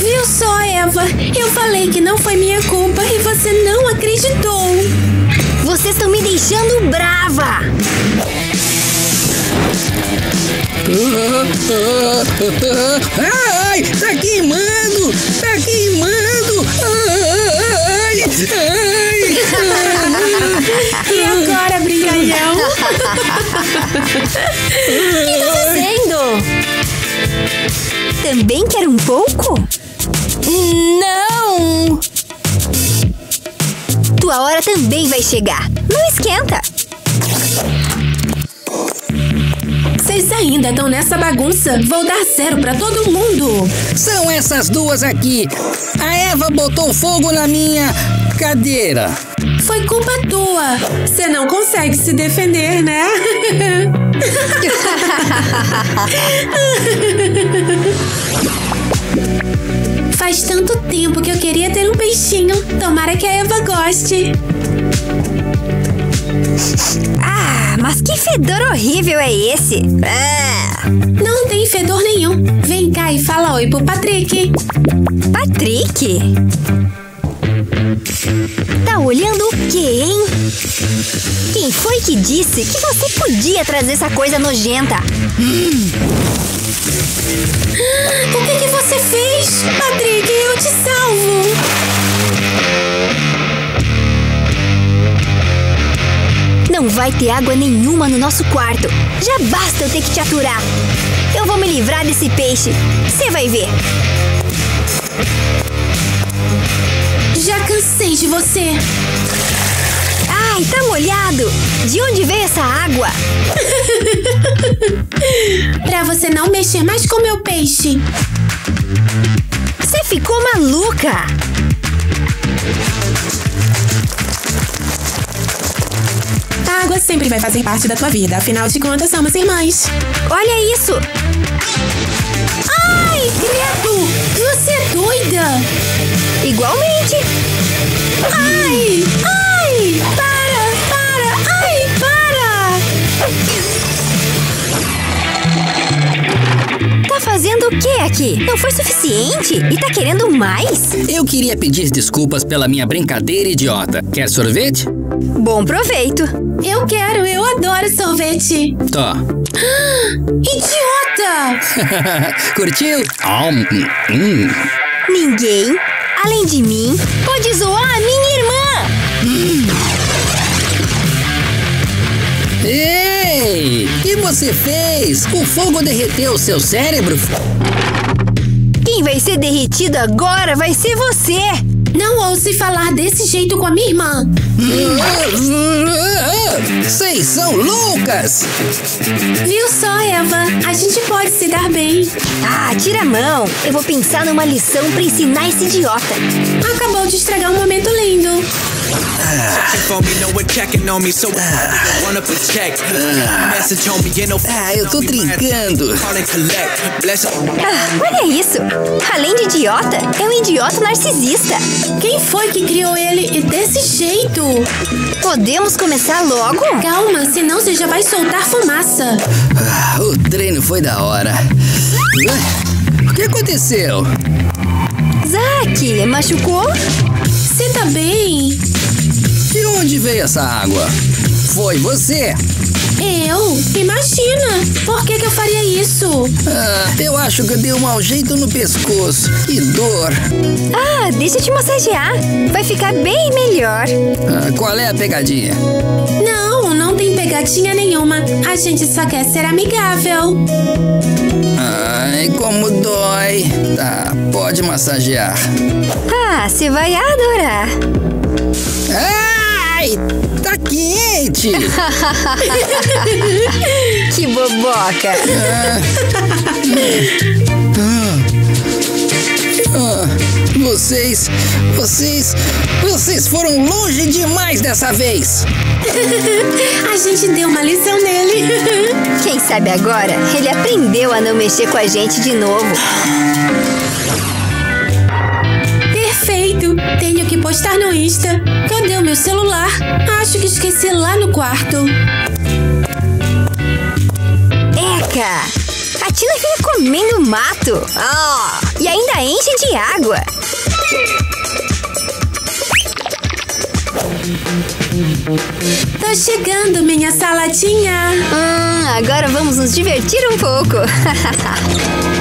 Viu só, Eva? Eu falei que não foi minha culpa e você não acreditou. Vocês estão me deixando brava! Ai, tá queimando! Tá queimando! E agora, brincalhão? Fazendo? Também quer um pouco? Não! Tua hora também vai chegar. Não esquenta. Vocês ainda estão nessa bagunça? Vou dar zero pra todo mundo. São essas duas aqui. A Eva botou fogo na minha cadeira. Foi culpa tua. Você não consegue se defender, né? Faz tanto tempo que eu queria ter um peixinho. Tomara que a Eva goste. Ah, mas que fedor horrível é esse? Ah, Não tem fedor nenhum. Vem cá e fala oi pro Patrick. Patrick? Tá olhando o quê, hein? Quem foi que disse que você podia trazer essa coisa nojenta? O que, que você fez? Patrick, eu te salvo. Não vai ter água nenhuma no nosso quarto. Já basta eu ter que te aturar. Eu vou me livrar desse peixe. Você vai ver. Já cansei de você. Ai, tá molhado. De onde veio essa água? Pra você não mexer mais com meu peixe. Você ficou maluca? A água sempre vai fazer parte da tua vida. Afinal de contas, somos irmãs. Olha isso. Ai, credo! Você é doida! Igualmente. Ai! Ai! Para! Para! Ai! Para! Tá fazendo o que aqui? Não foi suficiente? E tá querendo mais? Eu queria pedir desculpas pela minha brincadeira idiota. Quer sorvete? Bom proveito. Eu quero, eu adoro sorvete. Tó. Idiota! Curtiu? Hum, hum. Ninguém, além de mim, pode zoar a minha irmã. Ei! O que você fez? O fogo derreteu o seu cérebro? Quem vai ser derretido agora vai ser você. Não ouse falar desse jeito com a minha irmã. Vocês são loucas! Viu só, Eva? A gente pode se dar bem. Ah, tira a mão. Eu vou pensar numa lição pra ensinar esse idiota. Acabou de estragar um momento lindo. For me, know we're checking on me, so I run up a check. Message on me, ain't no Ah, eu tô trincando. Ah, olha isso. Além de idiota, é um idiota narcisista. Quem foi que criou ele desse jeito? Podemos começar logo? Calma, senão você já vai soltar fumaça. Ah, o treino foi da hora. Ué, O que aconteceu? Zack, machucou? Você tá bem? De onde veio essa água? Foi você? Eu? Imagina! Por que, que eu faria isso? Ah, eu acho que eu dei um mau jeito no pescoço. Que dor. Ah, deixa eu te massagear. Vai ficar bem melhor. Ah, qual é a pegadinha? Não, não tem pegadinha nenhuma. A gente só quer ser amigável. Ai, como dói. Tá, pode massagear. Ah, você vai adorar. Ai, tá quente. Que boboca. Ah, vocês, vocês, vocês foram longe demais dessa vez. A gente deu uma lição nele. Quem sabe agora ele aprendeu a não mexer com a gente de novo. Tenho que postar no Insta. Cadê o meu celular? Acho que esqueci lá no quarto. Eca! A Tina fica comendo mato. Ah, e ainda enche de água. Tô chegando, minha saladinha. Hum, agora vamos nos divertir um pouco.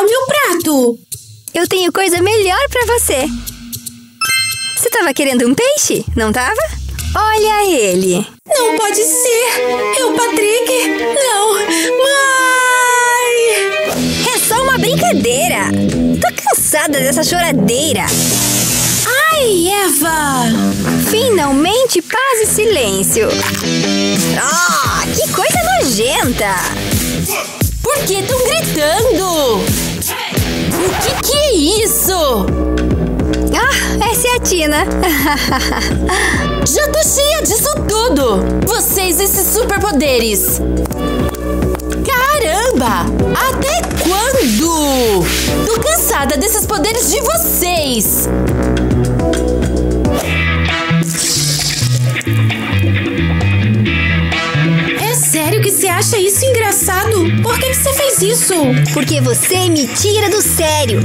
o meu prato? Eu tenho coisa melhor pra você. Você tava querendo um peixe, não tava? Olha ele. Não pode ser! É o Patrick! Não! Mãe! É só uma brincadeira. Tô cansada dessa choradeira. Ai, Eva! Finalmente, paz e silêncio. Ah, que coisa nojenta! Por que estão gritando? O que, que é isso? Ah, essa é a Tina. Já tô cheia disso tudo! Vocês, esses superpoderes! Caramba! Caramba! Até quando? Tô cansada desses poderes de vocês! Acha isso engraçado? Por que, que você fez isso? Porque você me tira do sério.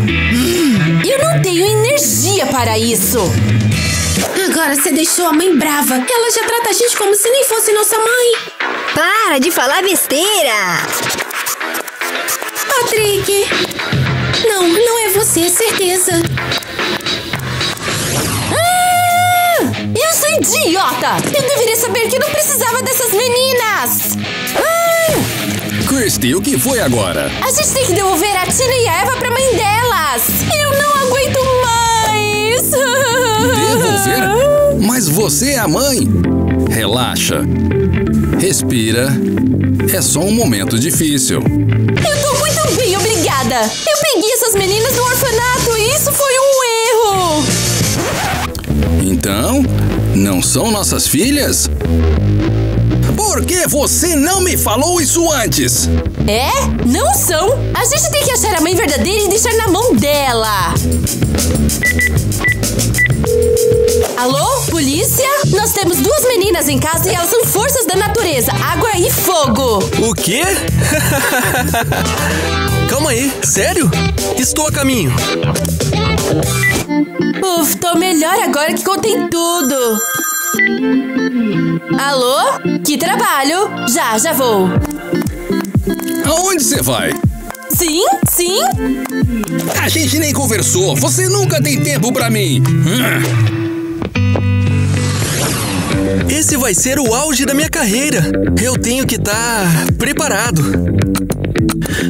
Eu não tenho energia para isso! Agora você deixou a mãe brava. Ela já trata a gente como se nem fosse nossa mãe. Para de falar besteira. Patrick! Não, não é você, certeza. Ah! Eu sou idiota! Eu deveria saber que não precisava dessas meninas! Ah! Christy, o que foi agora? A gente tem que devolver a Tina e a Eva pra mãe delas! Eu não aguento mais! Devolver? Mas você é a mãe. Relaxa. Respira. É só um momento difícil. Eu tô muito bem, obrigada! Eu peguei essas meninas no orfanato e isso foi um erro! Então, não são nossas filhas? Por que você não me falou isso antes? É? Não são! A gente tem que achar a mãe verdadeira e deixar na mão dela! Alô, polícia? Nós temos duas meninas em casa e elas são forças da natureza, água e fogo! O quê? Calma aí, sério? Estou a caminho. Uf, tô melhor agora que contei tudo! Alô? Que trabalho? Já, já vou! Aonde você vai? Sim, sim! A gente nem conversou. Você nunca tem tempo pra mim. Esse vai ser o auge da minha carreira. Eu tenho que estar preparado.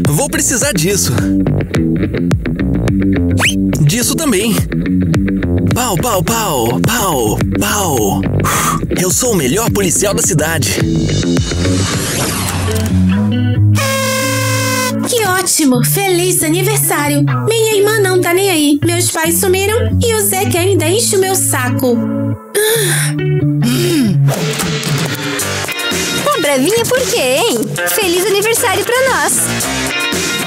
Vou precisar disso. Disso também. Pau, pau, pau, pau, pau. Eu sou o melhor policial da cidade. Que ótimo! Feliz aniversário! Minha irmã não tá nem aí. Meus pais sumiram e o Zé que ainda enche o meu saco. Tá bravinha por quê, hein? Feliz aniversário pra nós.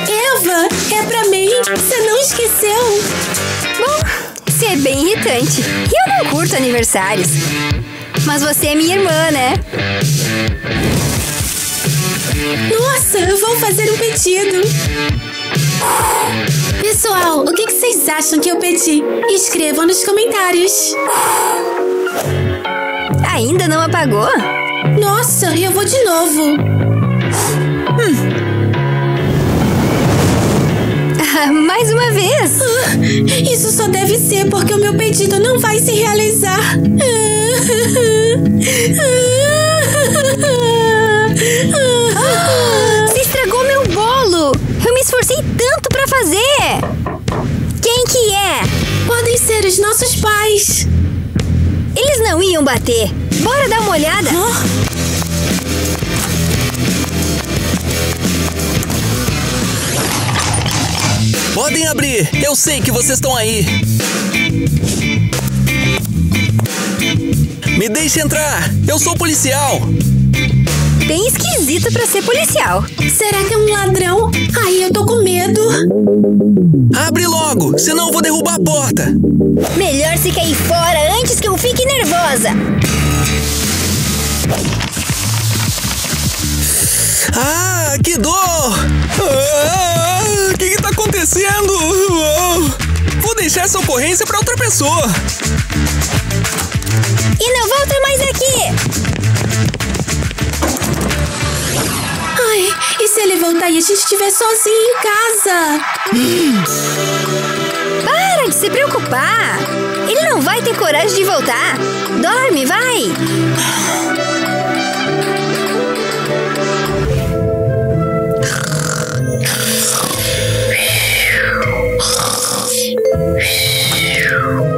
Eva, é pra mim. Você não esqueceu? Bom, você é bem irritante. E eu não curto aniversários. Mas você é minha irmã, né? Nossa, eu vou fazer um pedido. Pessoal, o que que vocês acham que eu pedi? Escrevam nos comentários. Ainda não apagou? Nossa, eu vou de novo. Ah, Mais uma vez. Ah, Isso só deve ser porque o meu pedido não vai se realizar. Você estragou meu bolo. Eu me esforcei tanto pra fazer. Quem que é? Podem ser os nossos pais. Eles não iam bater. Bora dar uma olhada. Podem abrir. Eu sei que vocês estão aí. Me deixe entrar. Eu sou policial. Bem esquisito pra ser policial. Será que é um ladrão? Ai, eu tô com medo. Abre logo, senão eu vou derrubar a porta. Melhor se cair fora antes que eu fique nervosa. Ah, que dor! Ah, O que, que tá acontecendo? Vou deixar essa ocorrência pra outra pessoa. E não volta mais aqui. Ai, e se ele voltar e a gente estiver sozinho em casa? Para de se preocupar. Ele não vai ter coragem de voltar. Dorme, vai. Phew.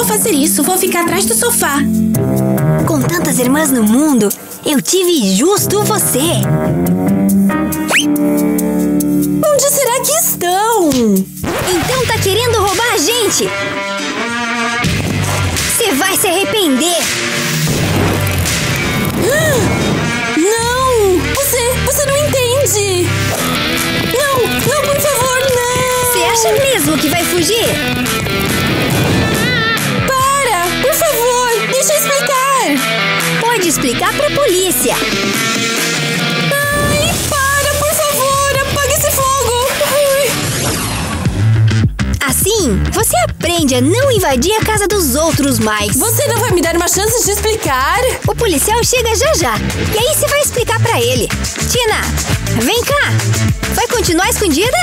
Vou fazer isso. Vou ficar atrás do sofá. Com tantas irmãs no mundo, eu tive justo você. Onde será que estão? Então tá querendo roubar a gente? Você vai se arrepender. Não! Você, você não entende! Não, não, por favor, não! Você acha mesmo que vai fugir? Explicar! Pra polícia. Ai, para, por favor! Apague esse fogo! Ai. Assim, você aprende a não invadir a casa dos outros mais. Você não vai me dar uma chance de explicar? O policial chega já já. E aí você vai explicar pra ele. Tina, vem cá. Vai continuar escondida?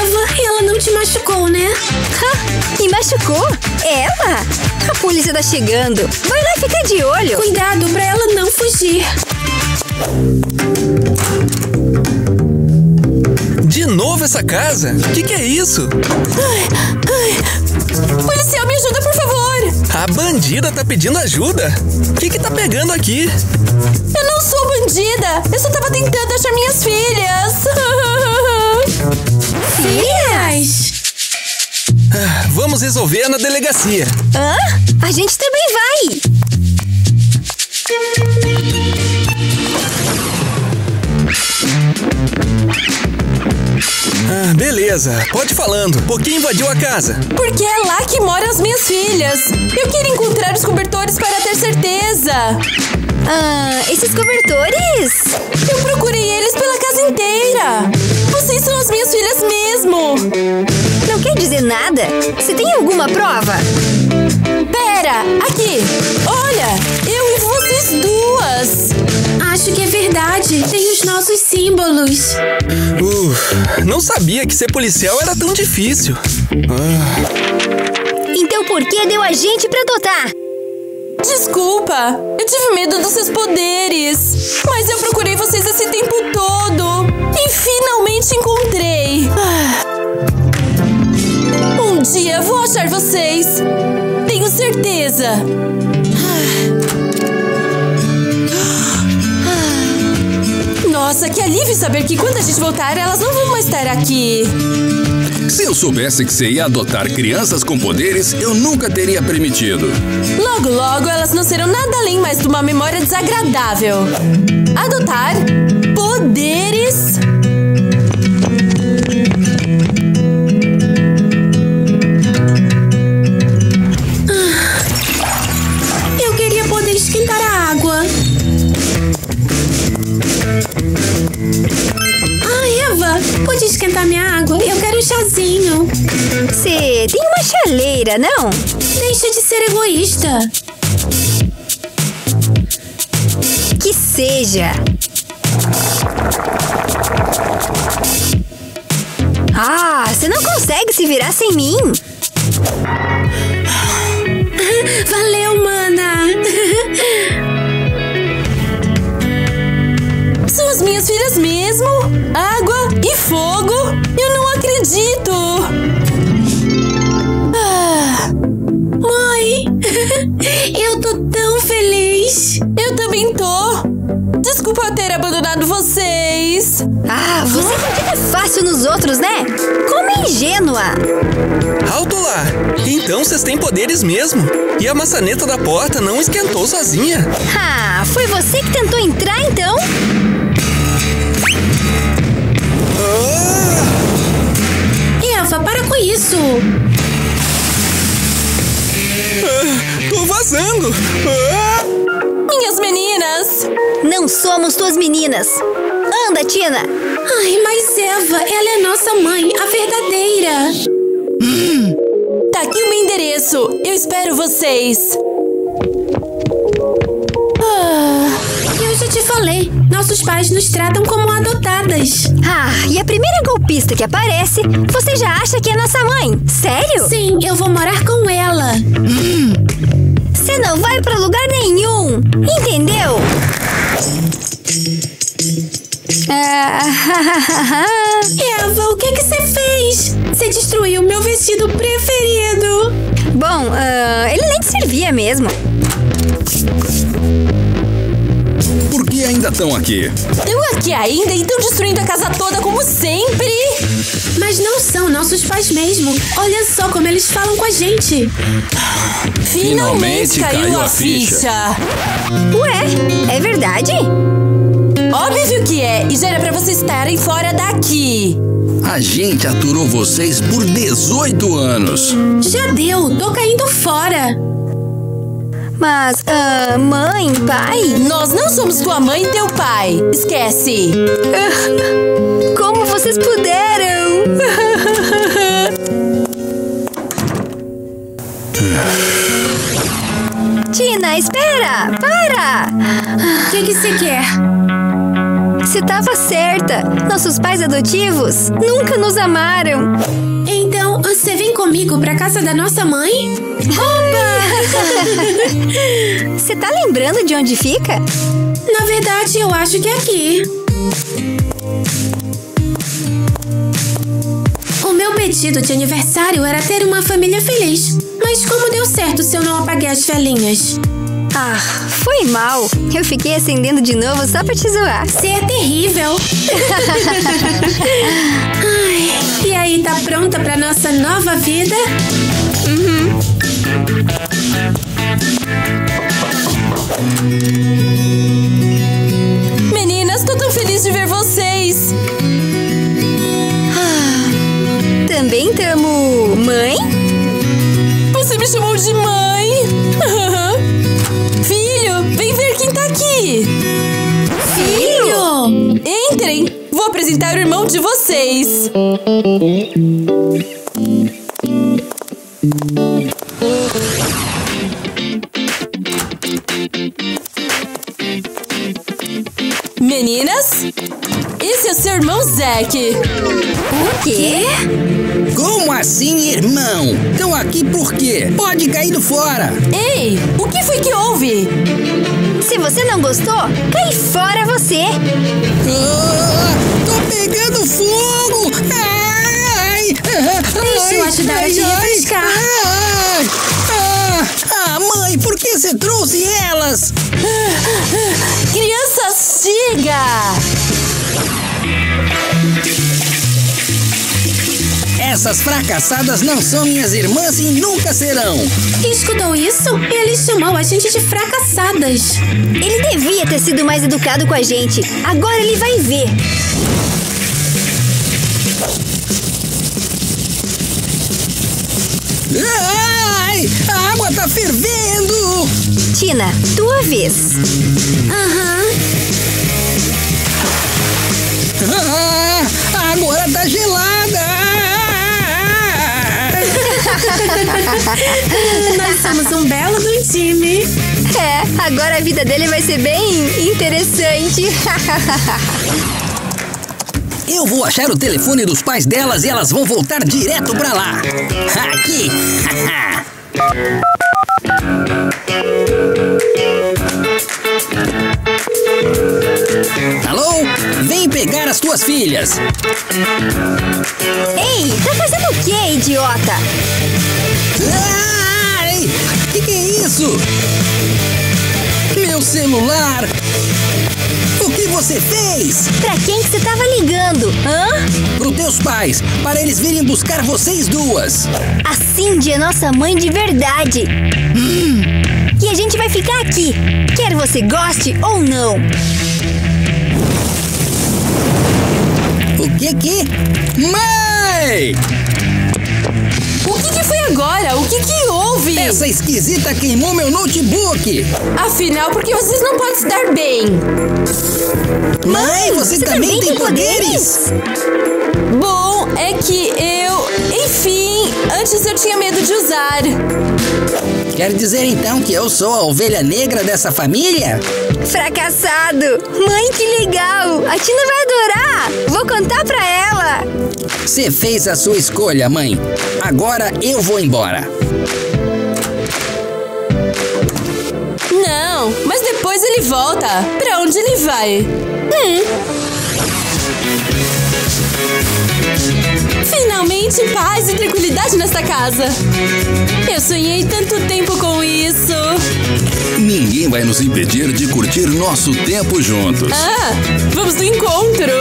Eva, ela não te machucou, né? Ha, me machucou? Ela? A polícia tá chegando. Vai lá e fica de olho. Cuidado pra ela não fugir. De novo essa casa? O que, que é isso? Policial, me ajuda, por favor! A bandida tá pedindo ajuda. O que, que tá pegando aqui? Eu não sou bandida! Eu só tava tentando achar minhas filhas! Filhas? Ah, resolver na delegacia. Hã? A gente também vai. Ah, beleza. Pode falando. Por que invadiu a casa? Porque é lá que moram as minhas filhas! Eu queria encontrar os cobertores para ter certeza! Ah, esses cobertores? Eu procurei eles pela casa inteira! Vocês são as minhas filhas mesmo! Não quer dizer nada? Você tem alguma prova? Pera, aqui! Olha, eu e vocês duas! Acho que é verdade. Tem os nossos símbolos. Uh, não sabia que ser policial era tão difícil. Ah, Então por que deu a gente pra adotar? Desculpa, eu tive medo dos seus poderes. Mas eu procurei vocês esse tempo todo. E finalmente encontrei. Ah. Dia vou achar vocês. Tenho certeza. Nossa, que alívio saber que quando a gente voltar, elas não vão mais estar aqui. Se eu soubesse que você ia adotar crianças com poderes, eu nunca teria permitido. Logo, logo, elas não serão nada além mais de uma memória desagradável. Adotar poderes. Pode esquentar minha água? Eu quero um chazinho. Você tem uma chaleira, não? Deixa de ser egoísta. Que seja. Ah, você não consegue se virar sem mim? Valeu, mana. São as minhas filhas mesmo? Água fogo? Eu não acredito! Ah, Mãe, eu tô tão feliz. eu também tô. Desculpa ter abandonado vocês. Ah, você acredita fácil fácil nos outros, né? Como ingênua! Alto lá! Então vocês têm poderes mesmo. E a maçaneta da porta não esquentou sozinha. Ah, foi você que tentou entrar então? Isso! Ah, tô vazando! Ah! Minhas meninas! Não somos tuas meninas! Anda, Tina! Ai, mas Eva, ela é nossa mãe, a verdadeira! Tá aqui o meu endereço. Eu espero vocês. Falei, nossos pais nos tratam como adotadas. Ah, e a primeira golpista que aparece, você já acha que é nossa mãe? Sério? Sim, eu vou morar com ela. Você não vai pra lugar nenhum, entendeu? Ah, Eva, o que que você fez? Você destruiu meu vestido preferido. Bom, ah, ele nem te servia mesmo. Que ainda estão aqui? Estão aqui ainda e estão destruindo a casa toda como sempre. Mas não são nossos pais mesmo. Olha só como eles falam com a gente. Finalmente, Finalmente caiu a ficha. Ué, é verdade? Óbvio que é. E já era pra vocês estarem fora daqui. A gente aturou vocês por 18 anos. Já deu, tô caindo fora. Mas, ah, mãe, pai? Nós não somos tua mãe e teu pai. Esquece. Como vocês puderam? Tina, espera! Para! O que que você quer? Você estava certa. Nossos pais adotivos nunca nos amaram. Você vem comigo pra casa da nossa mãe? Você tá lembrando de onde fica? Na verdade, eu acho que é aqui. O meu pedido de aniversário era ter uma família feliz. Mas como deu certo se eu não apaguei as velhinhas? Ah, foi mal. Eu fiquei acendendo de novo só pra te zoar. Você é terrível. Ai, e aí, tá pronta pra nossa nova vida? Meninas, tô tão feliz de ver vocês. Também tamo mãe? Você me chamou de mãe. apresentar o irmão de vocês. Meninas, esse é o seu irmão Zack. O quê? Como assim, irmão? Estão aqui por quê? Pode cair do fora. Ei, o que foi que houve? Se você não gostou, cai fora você. Ah, tô pegando fogo! Ai! Deixa eu ajudar a te refrescar. Ai, ah, ah, mãe, por que você trouxe elas? Crianças, chega! Essas fracassadas não são minhas irmãs e nunca serão. Escutou isso? Ele chamou a gente de fracassadas. Ele devia ter sido mais educado com a gente. Agora ele vai ver. Ai! A água tá fervendo! Tina, tua vez. Aham. Ah, agora tá gelada! Nós somos um belo de um time. É, agora a vida dele vai ser bem interessante. Eu vou achar o telefone dos pais delas e elas vão voltar direto pra lá. Aqui! Alô? Vem pegar as tuas filhas. Ei, tá fazendo o quê, idiota? Ai! Que que é isso? Meu celular! O que você fez? Pra quem que você tava ligando? Hã? Pros teus pais, para eles virem buscar vocês duas! A Cindy é nossa mãe de verdade. Hum. E a gente vai ficar aqui, quer você goste ou não. O que que? Mãe! O que, que foi agora? O que, que houve? Essa esquisita queimou meu notebook! Afinal, por que vocês não podem se dar bem? Mãe, você, também, tem poderes? Bom, é que eu. Enfim, antes eu tinha medo de usar. Quer dizer então que eu sou a ovelha negra dessa família? Fracassado! Mãe, que legal! A Tina vai adorar! Vou contar pra ela! Você fez a sua escolha, mãe. Agora eu vou embora. Não, mas depois ele volta. Pra onde ele vai? Hum. Finalmente paz e tranquilidade nesta casa. Eu sonhei tanto tempo com isso. Ninguém vai nos impedir de curtir nosso tempo juntos. Ah, vamos no encontro.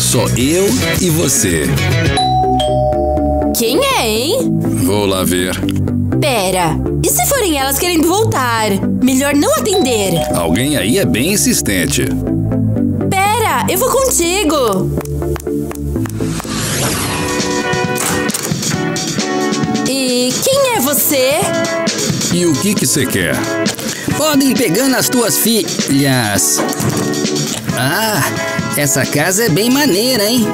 Só eu e você. Quem é, hein? Vou lá ver. Pera, e se forem elas querendo voltar? Melhor não atender. Alguém aí é bem insistente. Pera, eu vou contigo. É você? E o que que você quer? Podem pegar nas tuas filhas. Ah, essa casa é bem maneira, hein?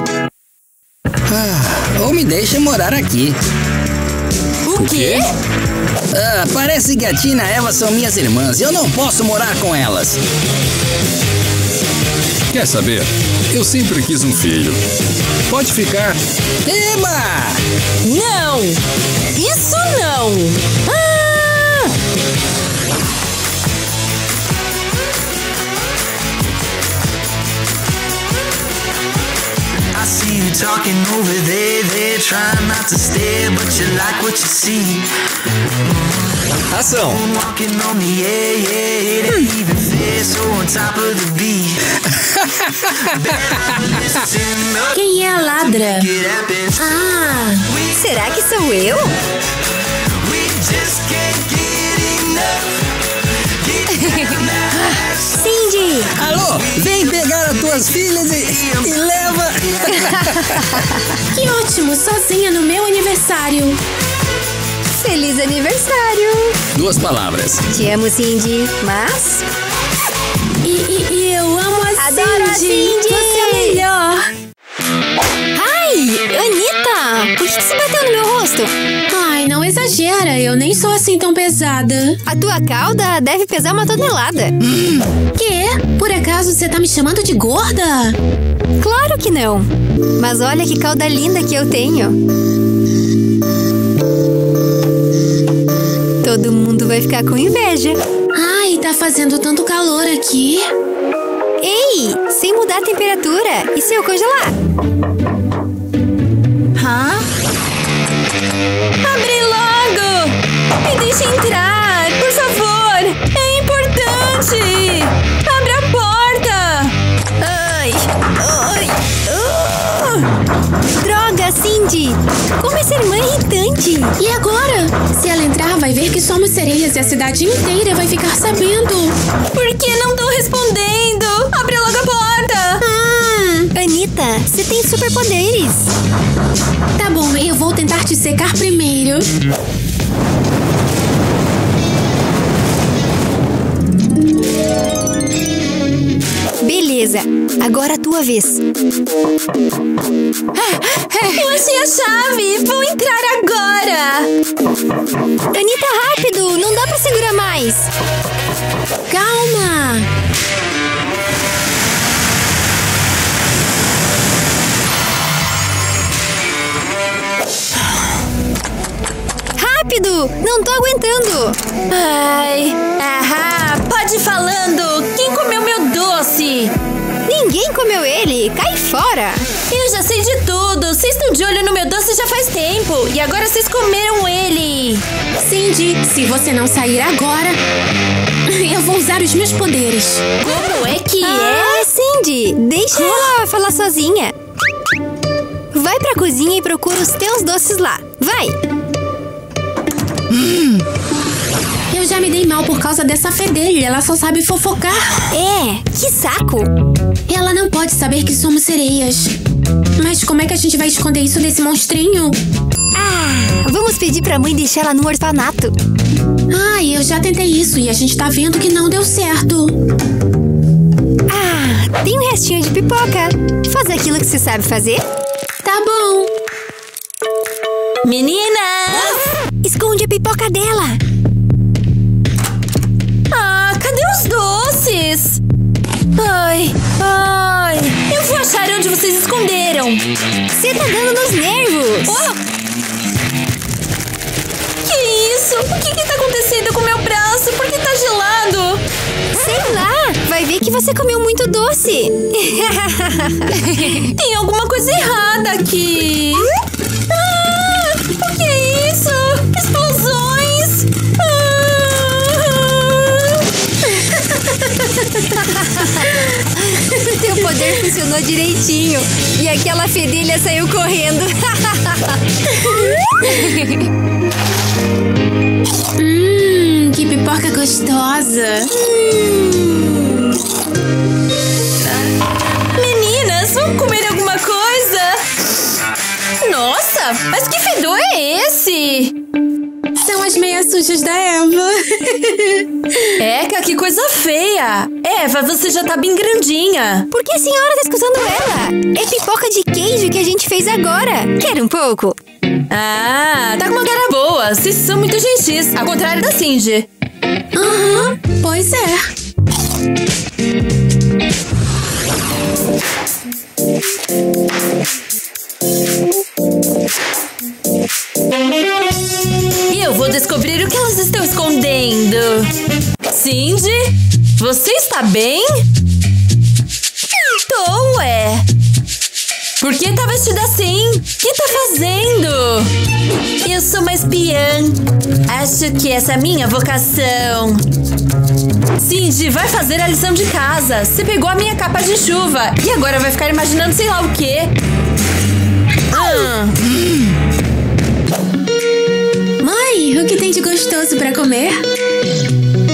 Ah, ou me deixa morar aqui. O, quê? Ah, parece que a Tina e Eva são minhas irmãs. Eu não posso morar com elas. Quer saber? Eu sempre quis um filho. Pode ficar. Eba! Não! Isso não! Ah! I see you talking over there, there, trying not to stare, but you like what you see. Ação! Walking on the air, yeah, it ain't even fair, so on top of the beat. Quem é a ladra? Ah, Será que sou eu? Enough. Cindy! Alô, vem pegar as tuas filhas e, e leva. que ótimo, sozinha no meu aniversário. Feliz aniversário! Duas palavras. Te amo, Cindy, mas Adoro Cindy. Cindy. Você é melhor. Ai, Anitta! Por que você bateu no meu rosto? Ai, não exagera, eu nem sou assim tão pesada. A tua cauda deve pesar uma tonelada. Quê? Por acaso você tá me chamando de gorda? Claro que não. Mas olha que cauda linda que eu tenho. Todo mundo vai ficar com inveja. Ai, tá fazendo tanto calor aqui. Ei, sem mudar a temperatura. E se eu congelar? Hã? Abre logo! Me deixe entrar, por favor! É importante! Cindy! Como essa irmã é irritante! E agora? Se ela entrar, vai ver que somos sereias e a cidade inteira vai ficar sabendo. Por que não estão respondendo? Abre logo a porta! Hum, Anitta, você tem superpoderes! tá bom, eu vou tentar te secar primeiro. Beleza, agora a tua vez. Eu achei a chave! Vou entrar agora! Anitta, rápido! Não dá pra segurar mais! Calma! Rápido! Não tô aguentando! Ai, ahá, pode ir falando! Quem comeu meu doce? Ninguém comeu ele! Cai fora! Eu já sei de tudo! Vocês estão de olho no meu doce já faz tempo e agora vocês comeram ele. Cindy, se você não sair agora, eu vou usar os meus poderes. Como é que é? Ah, Cindy, deixa ela falar sozinha. Vai pra cozinha e procura os teus doces lá. Vai! Eu já me dei mal por causa dessa fedelha. Ela só sabe fofocar. É, que saco! Ela não pode saber que somos sereias. Mas como é que a gente vai esconder isso desse monstrinho? Ah, vamos pedir pra mãe deixar ela no orfanato. Ai, eu já tentei isso e a gente tá vendo que não deu certo. Ah, tem um restinho de pipoca. Faz aquilo que você sabe fazer. Tá bom. Meninas! Esconde a pipoca dela. Doces? Ai, ai. Eu vou achar onde vocês esconderam. Você tá dando nos nervos. Oh! Que isso? O que que tá acontecendo com o meu braço? Por que tá gelado? Sei lá, vai ver que você comeu muito doce. Tem alguma coisa errada aqui. Funcionou direitinho. E aquela fedelha saiu correndo. Hum, que pipoca gostosa. Meninas, vamos comer alguma coisa? Nossa, mas que fedor é esse? As sujas da Eva. Eca, que coisa feia! Eva, você já tá bem grandinha. Por que a senhora tá escutando ela? É pipoca de queijo que a gente fez agora. Quer um pouco? Ah, tá com uma cara boa. Vocês são muito gentis, ao contrário da Cindy. Aham, pois é. E eu vou descobrir o que elas estão escondendo. Cindy, você está bem? Tô, ué. Por que tá vestida assim? O que tá fazendo? Eu sou uma espiã. Acho que essa é a minha vocação. Cindy, vai fazer a lição de casa. Você pegou a minha capa de chuva e agora vai ficar imaginando sei lá o quê. Ah. O que tem de gostoso pra comer?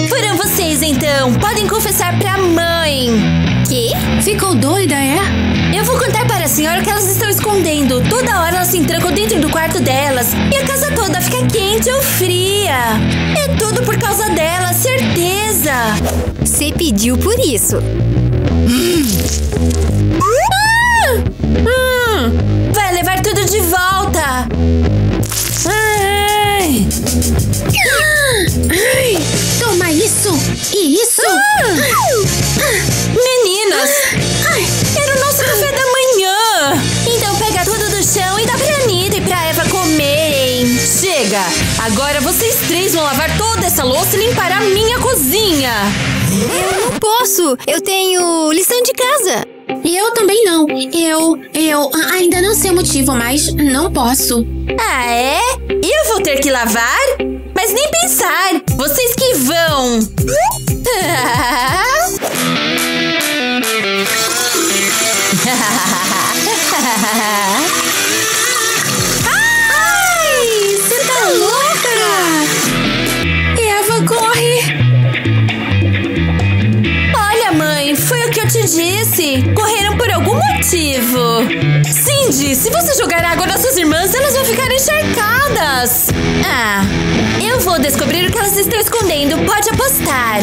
Foram vocês então. Podem confessar pra mãe. Que? Ficou doida, é? Eu vou contar para a senhora que elas estão escondendo. Toda hora elas se trancam dentro do quarto delas e a casa toda fica quente ou fria. É tudo por causa delas, certeza. Você pediu por isso. Hum, vai levar tudo de volta. Isso. Meninas, era o nosso café da manhã. Então pega tudo do chão e dá pra Anitta e pra Eva comerem. Chega! Agora vocês três vão lavar toda essa louça e limpar a minha cozinha. Eu não posso. Eu tenho lição de casa. Eu também não. Eu, eu ainda não sei o motivo, mas não posso. Ah, é? Eu vou ter que lavar? Mas nem pensar. Vocês que vão. te disse. Correram por algum motivo. Cindy, se você jogar água nas suas irmãs, elas vão ficar encharcadas. Ah, eu vou descobrir o que elas estão escondendo. Pode apostar.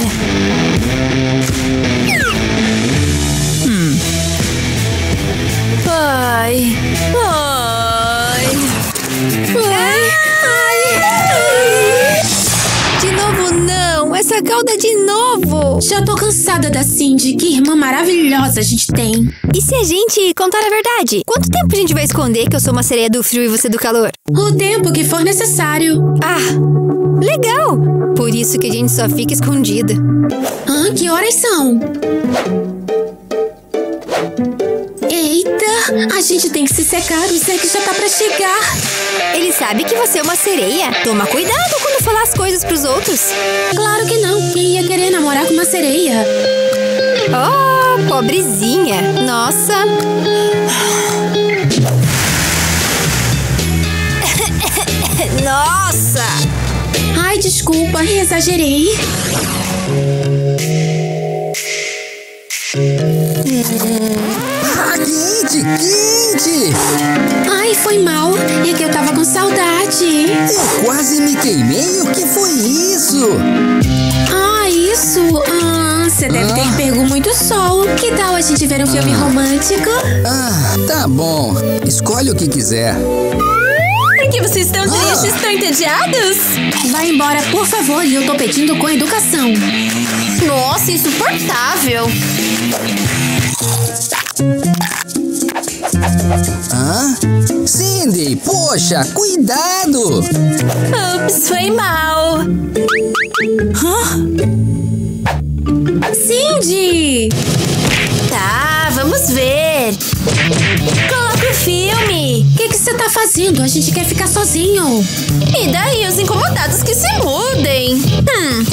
Ai. Ai. Ai. Cauda de novo. Já tô cansada da Cindy. Que irmã maravilhosa a gente tem. E se a gente contar a verdade? Quanto tempo a gente vai esconder que eu sou uma sereia do frio e você do calor? O tempo que for necessário. Ah, legal! Por isso que a gente só fica escondida. Ah, que horas são? A gente tem que se secar, o Zack já tá pra chegar. Ele sabe que você é uma sereia. Toma cuidado quando falar as coisas pros outros. Claro que não. Quem ia querer namorar com uma sereia? Oh, pobrezinha. Nossa. Nossa! Ai, desculpa, exagerei. Ah, quente, quente! Ai, foi mal. É que eu tava com saudade. Eu quase me queimei. O que foi isso? Ah, isso? Ah, você deve ter Ah. pego muito sol. Que tal a gente ver um filme romântico? Ah, tá bom. Escolhe o que quiser. Que vocês estão tristes? Estão entediados? Vai embora, por favor, e eu tô pedindo com educação. Nossa, insuportável. Hã? Cindy, poxa, cuidado! Ups, foi mal. Cindy! Tá, vamos ver. Coloca o filme. O que você tá fazendo? A gente quer ficar sozinho. E daí os incomodados que se mudem. Hum.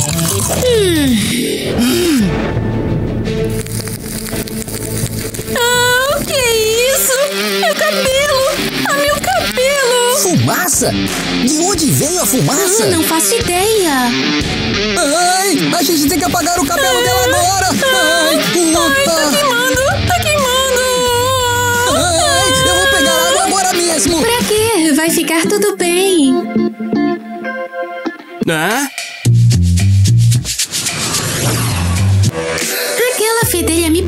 Ah, o que é isso? Meu cabelo! Ah, meu cabelo! Fumaça? De onde veio a fumaça? Ah, não faço ideia. Ai, a gente tem que apagar o cabelo dela agora! Ai, Ai, tá queimando! Tá queimando! ai, eu vou pegar água agora mesmo! Pra quê? Vai ficar tudo bem. Ah?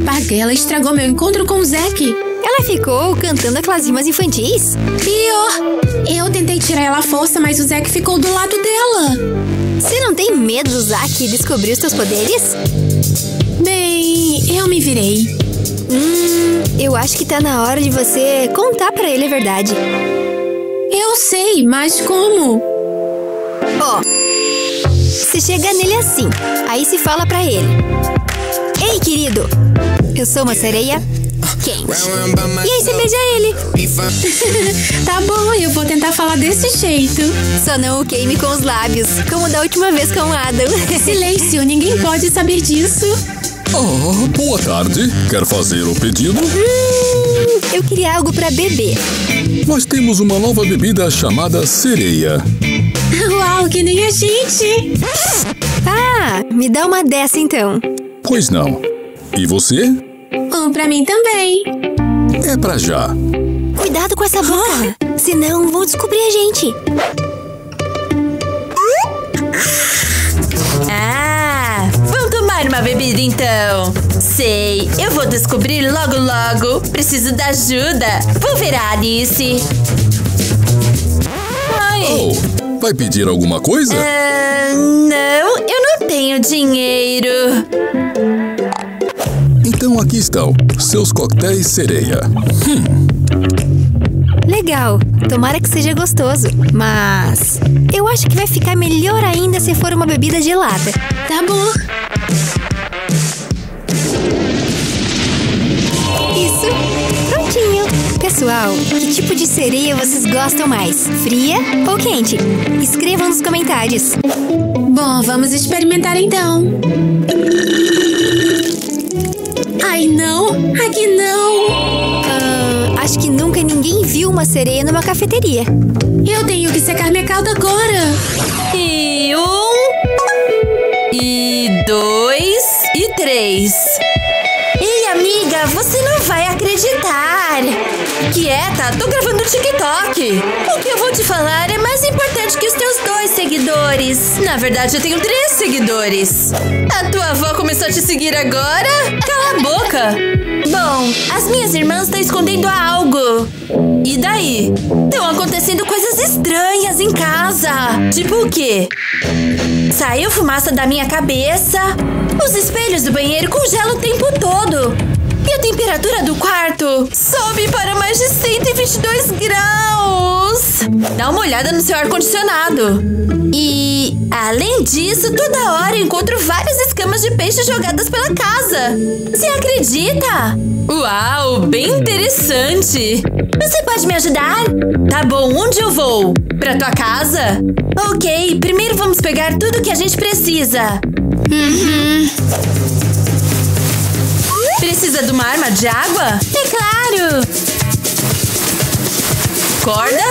Fedelha me paga. Ela estragou meu encontro com o Zack. Ela ficou cantando aquelas rimas infantis. Pior. Eu tentei tirar ela à força, mas o Zack ficou do lado dela. Você não tem medo do Zack descobrir os teus poderes? Bem, eu me virei. Hum, eu acho que tá na hora de você contar pra ele a verdade. Eu sei, mas como? Ó, você chega nele assim, aí se fala pra ele. Ei, querido, eu sou uma sereia quente. E aí você beija ele. Tá bom, eu vou tentar falar desse jeito. Só não o queime com os lábios, como da última vez com o Adam. Silêncio, ninguém pode saber disso. Oh, boa tarde. Quer fazer o pedido? Hum, eu queria algo pra beber. Nós temos uma nova bebida chamada sereia. Uau, que nem a gente. Ah, me dá uma dessa então. Pois não. E você? Um pra mim também. É pra já. Cuidado com essa boca, senão vão descobrir a gente. Ah, vamos tomar uma bebida então. Sei, eu vou descobrir logo logo. Preciso da ajuda. Vou ver a Alice. Ai. Oh, vai pedir alguma coisa? Ah, não, eu não tenho dinheiro. Então aqui estão, seus coquetéis sereia. Legal, tomara que seja gostoso. Mas eu acho que vai ficar melhor ainda se for uma bebida gelada. Tá bom. Isso, prontinho. Pessoal, que tipo de sereia vocês gostam mais? Fria ou quente? Escrevam nos comentários. Bom, vamos experimentar então. Ai, não. Aqui não. Ah, acho que nunca ninguém viu uma sereia numa cafeteria. Eu tenho que secar minha cauda agora. E um. E dois. E três. Amiga, você não vai acreditar. Quieta, tô gravando TikTok. O que eu vou te falar é mais importante que os teus dois seguidores. Na verdade, eu tenho três seguidores. A tua avó começou a te seguir agora? Cala a boca. Bom, as minhas irmãs estão escondendo algo. E daí? Estão acontecendo coisas estranhas em casa. Tipo o quê? Saiu fumaça da minha cabeça. Os espelhos do banheiro congelam o tempo todo. E a temperatura do quarto sobe para mais de 122 graus. Dá uma olhada no seu ar-condicionado. E, além disso, toda hora encontro várias escamas de peixe jogadas pela casa. Você acredita? Uau, bem interessante. Você pode me ajudar? Tá bom, onde eu vou? Pra tua casa? Ok, primeiro vamos pegar tudo que a gente precisa. Uhum. Precisa de uma arma de água? É claro! Corda?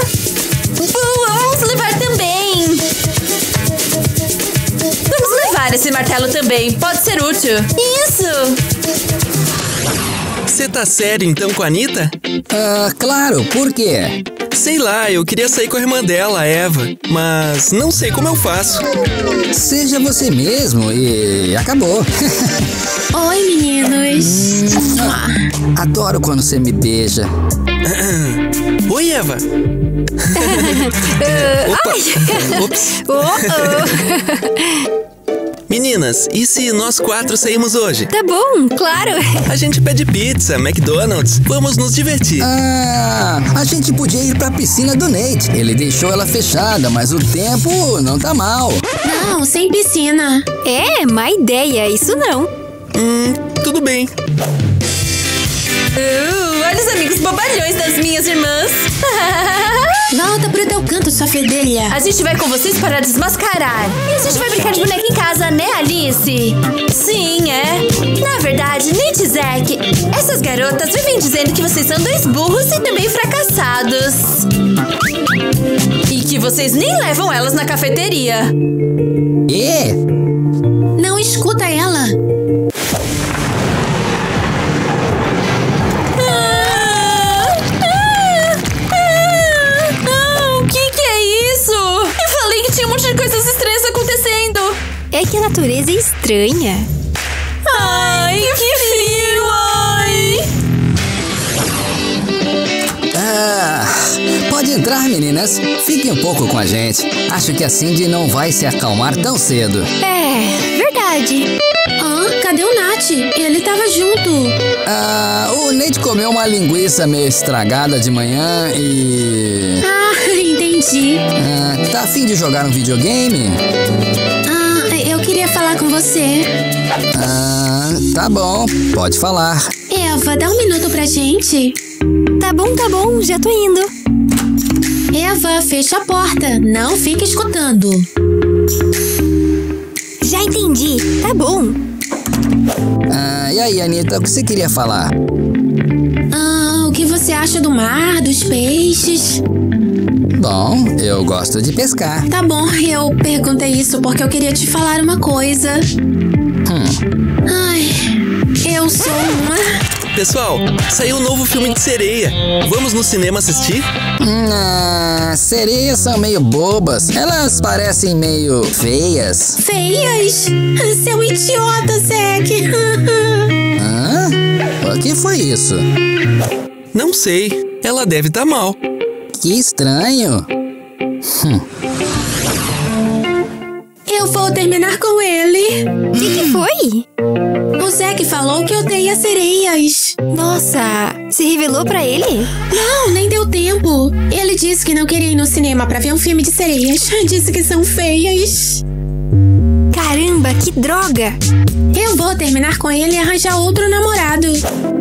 Vamos levar também! Vamos levar esse martelo também, pode ser útil. Isso! Você tá sério então com a Anitta? Ah, claro, por quê? Sei lá, eu queria sair com a irmã dela, a Eva, mas não sei como eu faço. Seja você mesmo e acabou. Oi, meninos. Adoro quando você me beija. Oi, Eva. Opa. Ops. Oh, oh. Meninas, e se nós quatro saímos hoje? Tá bom, claro. A gente pede pizza, McDonald's, vamos nos divertir. Ah, a gente podia ir pra piscina do Nate. Ele deixou ela fechada, mas o tempo não tá mal. Não, sem piscina. É, má ideia, isso não. Hum, tudo bem. Uh, olha os amigos bobalhões das minhas irmãs. Volta pro teu canto, sua fedelha. A gente vai com vocês para desmascarar. E a gente vai brincar de boneca em casa, né, Alice? Sim, é. Na verdade, Nate e Zack, essas garotas vivem dizendo que vocês são dois burros e também fracassados. E que vocês nem levam elas na cafeteria. E? Não escuta ela. Natureza é estranha. Ai, que frio, ai. Ah, pode entrar, meninas. Fiquem um pouco com a gente. Acho que a Cindy não vai se acalmar tão cedo. É, verdade. Ah, cadê o Nath? Ele tava junto. Ah, o Nate comeu uma linguiça meio estragada de manhã e. Ah, entendi. Ah, tá afim de jogar um videogame? Ah, falar com você. Ah, tá bom, pode falar. Eva, dá um minuto pra gente. Tá bom, tá bom, já tô indo. Eva, fecha a porta. Não fica escutando. Já entendi, tá bom. Ah, e aí, Anitta, o que você queria falar? Ah, o que você acha do mar, dos peixes? Bom, eu gosto de pescar. Tá bom, eu perguntei isso porque eu queria te falar uma coisa. Hum, Ai, eu sou uma. Pessoal, saiu um novo filme de sereia. Vamos no cinema assistir? ah, sereias são meio bobas. Elas parecem meio feias. Feias? Seu idiota, Zack. Hã? O que foi isso? Não sei. Ela deve estar mal. Que estranho. eu vou terminar com ele. O que, que foi? O Zack falou que odeia sereias. Nossa, se revelou pra ele? Não, nem deu tempo. Ele disse que não queria ir no cinema pra ver um filme de sereias. Disse que são feias. Caramba, que droga! Eu vou terminar com ele e arranjar outro namorado.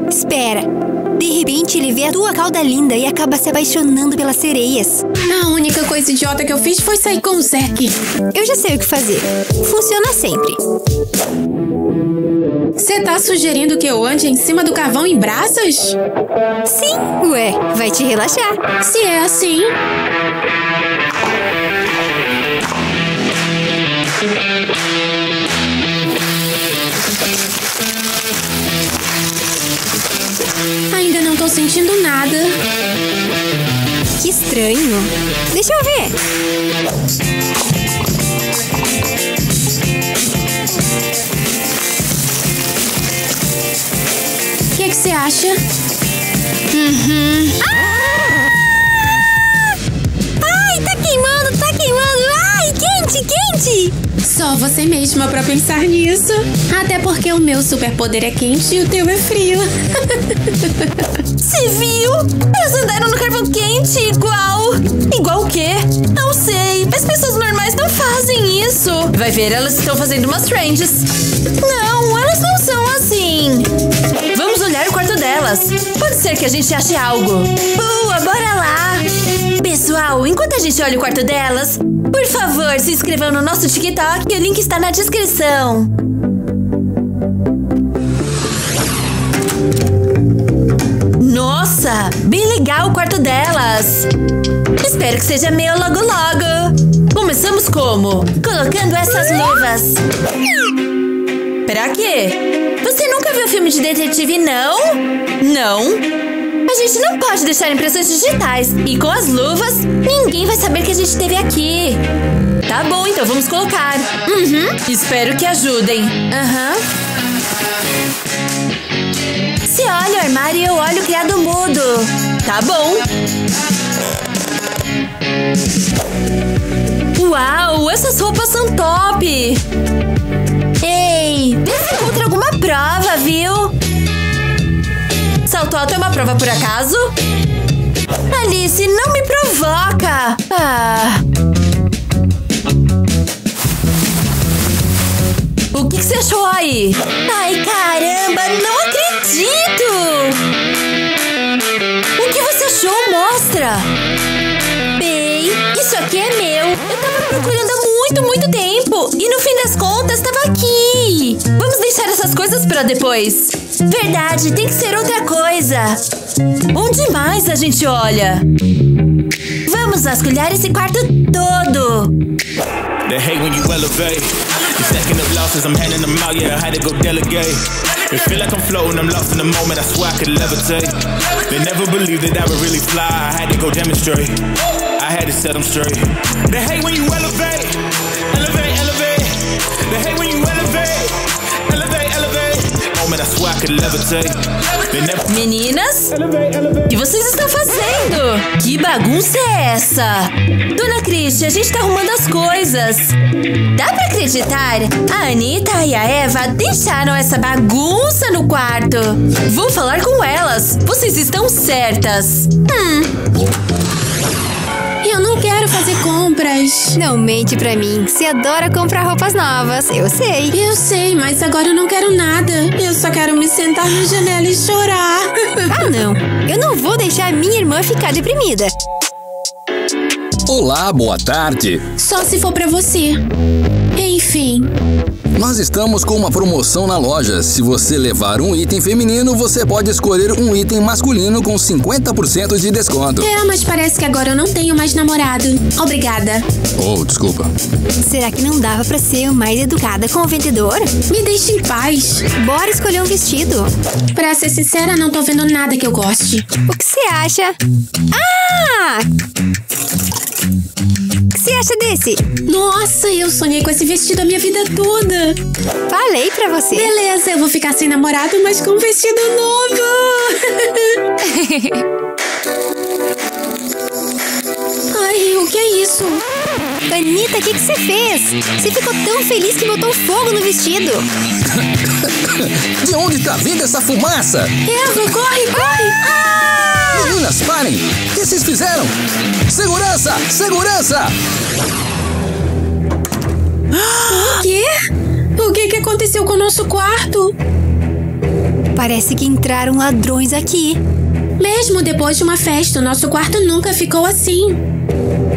Espera. De repente ele vê a tua cauda linda e acaba se apaixonando pelas sereias. A única coisa idiota que eu fiz foi sair com o Zack. Eu já sei o que fazer. Funciona sempre. Você tá sugerindo que eu ande em cima do carvão em braças? Sim, ué, vai te relaxar. Se é assim. Sentindo nada. Que estranho. Deixa eu ver. O que que você acha? Ai, tá quente! Só você mesma pra pensar nisso. Até porque o meu superpoder é quente e o teu é frio. Você viu? Elas andaram no carvão quente igual. Igual o quê? Não sei. As pessoas normais não fazem isso. Vai ver, elas estão fazendo umas trends. Não, elas não são assim. Vamos olhar o quarto delas. Pode ser que a gente ache algo. Boa, bora lá. Pessoal, enquanto a gente olha o quarto delas, por favor, se inscrevam no nosso TikTok. O link está na descrição. Nossa, bem legal o quarto delas. Espero que seja meu logo logo. Começamos como? Colocando essas luvas. Pra quê? Você nunca viu filme de detetive, não? Não? Gente não pode deixar impressões digitais. E com as luvas, ninguém vai saber que a gente esteve aqui. Tá bom, então vamos colocar. Uhum. Espero que ajudem. Aham. Se olha o armário, eu olho o criado mudo. Tá bom. Uau, essas roupas são top! Ei, vê se encontra alguma prova, viu? Salto alto é uma prova por acaso? Alice, não me provoca! Ah. O que, que você achou aí? Ai, caramba, não acredito! O que você achou? Mostra! Bem, isso aqui é meu. Eu tava procurando há muito, muito tempo. E no fim das contas, tava aqui. Vamos deixar essas coisas pra depois. Verdade, tem que ser outra coisa. Onde mais a gente olha? Vamos vasculhar esse quarto todo. They hate when you elevate. You stacking up losses, I'm handing them out, yeah, I had to go delegate. It feel like I'm floating, I'm lost in the moment, I swear I could levitate. They never believed that I would really fly, I had to go demonstrate. I had to set them straight. They hate when you elevate, elevate, elevate. They hate when you elevate, elevate, Meninas, o que vocês estão fazendo? Que bagunça é essa? Dona Cristi, a gente tá arrumando as coisas. Dá pra acreditar? A Anitta e a Eva deixaram essa bagunça no quarto. Vou falar com elas. Vocês estão certas. Hum, compras. Não mente pra mim. Você adora comprar roupas novas. Eu sei. Eu sei, mas agora eu não quero nada. Eu só quero me sentar na janela e chorar. Ah, não. Eu não vou deixar minha irmã ficar deprimida. Olá, boa tarde. Só se for pra você. Enfim, Nós estamos com uma promoção na loja. Se você levar um item feminino, você pode escolher um item masculino com 50% de desconto. é, mas parece que agora eu não tenho mais namorado. Obrigada. Oh, desculpa. Será que não dava pra ser mais educada com o vendedor? Me deixe em paz. Bora escolher um vestido. Pra ser sincera, não tô vendo nada que eu goste. O que você acha? Ah! O que você acha desse? Nossa, eu sonhei com esse vestido a minha vida toda. Falei pra você. Beleza, eu vou ficar sem namorado, mas com um vestido novo. Ai, o que é isso? Anitta, o que, você fez? Você ficou tão feliz que botou fogo no vestido. De onde tá vindo essa fumaça? Eva, corre, corre! Ah! Meninas, parem! O que vocês fizeram? Segurança! Segurança! O quê? O que, que aconteceu com o nosso quarto? Parece que entraram ladrões aqui. Mesmo depois de uma festa, o nosso quarto nunca ficou assim.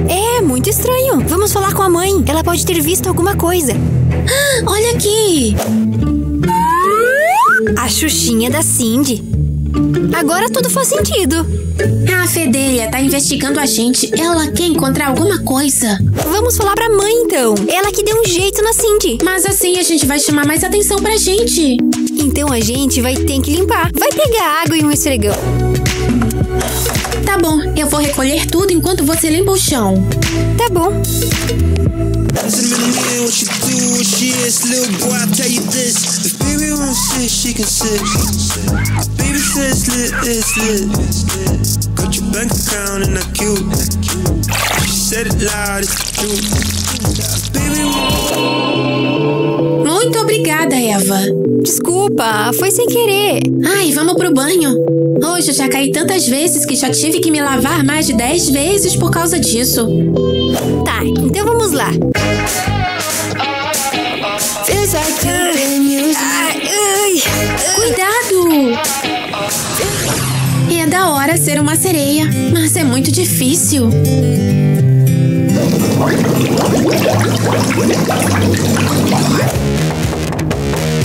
É, muito estranho. Vamos falar com a mãe. Ela pode ter visto alguma coisa. Olha aqui! A Xuxinha da Cindy. Agora tudo faz sentido. A Fedelha tá investigando a gente. Ela quer encontrar alguma coisa. Vamos falar pra mãe então. Ela que deu um jeito na Cindy. Mas assim a gente vai chamar mais atenção pra gente. Então a gente vai ter que limpar. Vai pegar água e um esfregão. Tá bom, eu vou recolher tudo enquanto você limpa o chão. Tá bom. She can sit. Baby says lit, it's lit. Got your bank account and that cute. She said it loud, it's. Baby Muito obrigada, Eva. Desculpa, foi sem querer. Ai, vamos pro banho. Hoje eu já caí tantas vezes que já tive que me lavar mais de 10 vezes por causa disso. Tá, então vamos lá. Ser uma sereia, mas é muito difícil.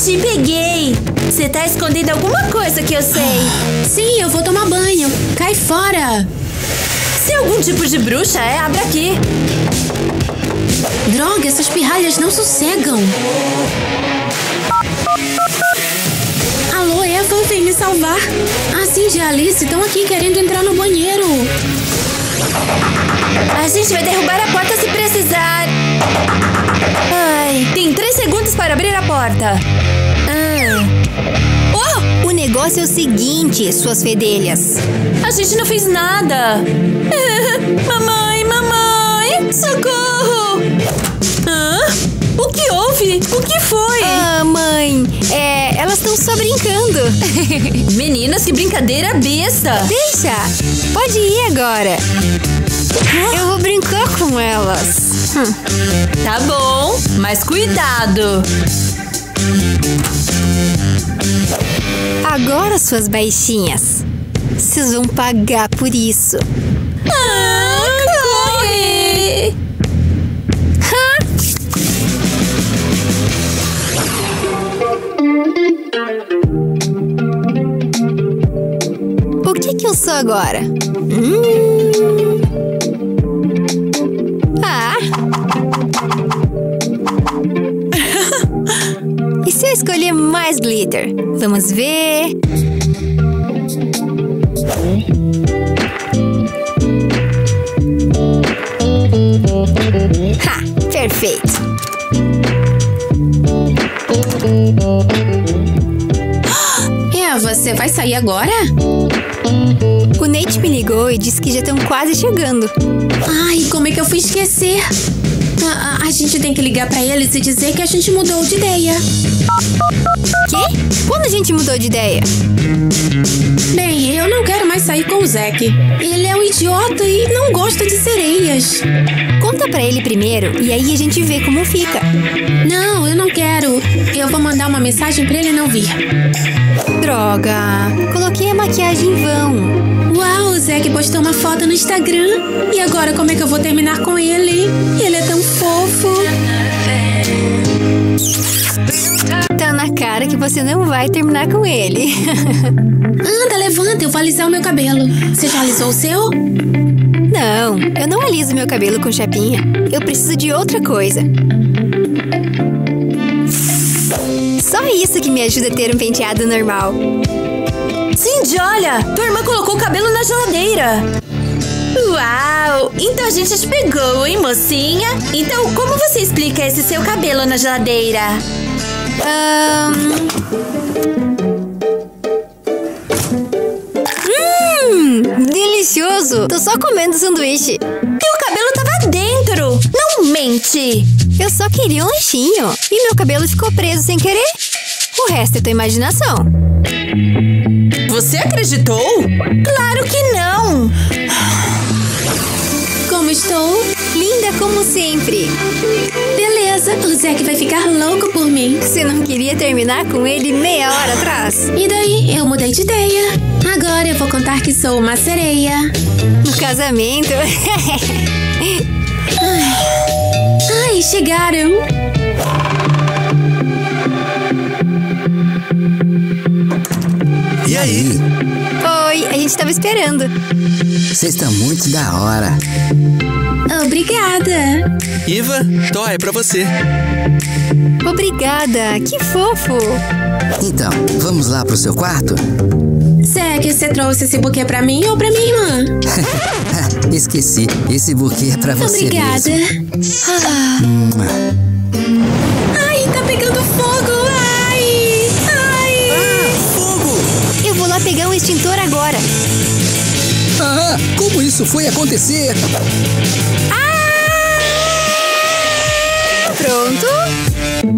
Te peguei! Você tá escondendo alguma coisa que eu sei. Sim, eu vou tomar banho. Cai fora! Se algum tipo de bruxa é, abre aqui. Droga, essas pirralhas não sossegam. Salvar. A Cindy e a Alice estão aqui querendo entrar no banheiro. A gente vai derrubar a porta se precisar. Ai, tem três segundos para abrir a porta. Ah. Oh, O negócio é o seguinte, suas fedelhas. a gente não fez nada. mamãe, mamãe, socorro! É, elas estão só brincando. Meninas, que brincadeira besta! Deixa, pode ir agora. Eu vou brincar com elas. Hum, Tá bom, mas cuidado! Agora, suas baixinhas, vocês vão pagar por isso. Sou agora? Hum. Ah. e se eu escolher mais glitter? Vamos ver. Ha, perfeito. Eva, você vai sair agora? O Nate me ligou e disse que já estão quase chegando. Ai, como é que eu fui esquecer? A, a- a gente tem que ligar pra eles e dizer que a gente mudou de ideia. Quê? Quando a gente mudou de ideia? Bem, eu não quero mais sair com o Zack. Ele é um idiota e não gosta de sereias. Conta pra ele primeiro e aí a gente vê como fica. Não, eu não quero. Eu vou mandar uma mensagem pra ele não vir. Droga, coloquei a maquiagem em vão. Uau, o Zack postou uma foto no Instagram. E agora como é que eu vou terminar com ele? Ele é tão fofo. Tá na cara que você não vai terminar com ele. Anda, levanta, eu vou alisar o meu cabelo. Você já alisou o seu? não, eu não aliso meu cabelo com chapinha. Eu preciso de outra coisa. Que me ajuda a ter um penteado normal. Cindy, olha! Tua irmã colocou o cabelo na geladeira. Uau! Então a gente te pegou, hein, mocinha? Então, como você explica esse seu cabelo na geladeira? Ahn. Hum, delicioso! Tô só comendo sanduíche. Teu cabelo tava dentro! Não mente! Eu só queria um lanchinho e meu cabelo ficou preso sem querer. O resto é tua imaginação. Você acreditou? Claro que não! Como estou? Linda como sempre. Beleza, o Zack vai ficar louco por mim. Você não queria terminar com ele meia hora atrás? E daí, eu mudei de ideia. Agora eu vou contar que sou uma sereia. No casamento? Ai, chegaram! E aí? Oi, a gente tava esperando. Você está muito da hora. Obrigada! Iva, Tó, é pra você. Obrigada, que fofo. Então, vamos lá pro seu quarto? Zack, você trouxe esse buquê pra mim ou pra minha irmã? Esqueci, esse buquê é pra você Obrigada. mesmo. Extintor agora. Ah, como isso foi acontecer? Pronto.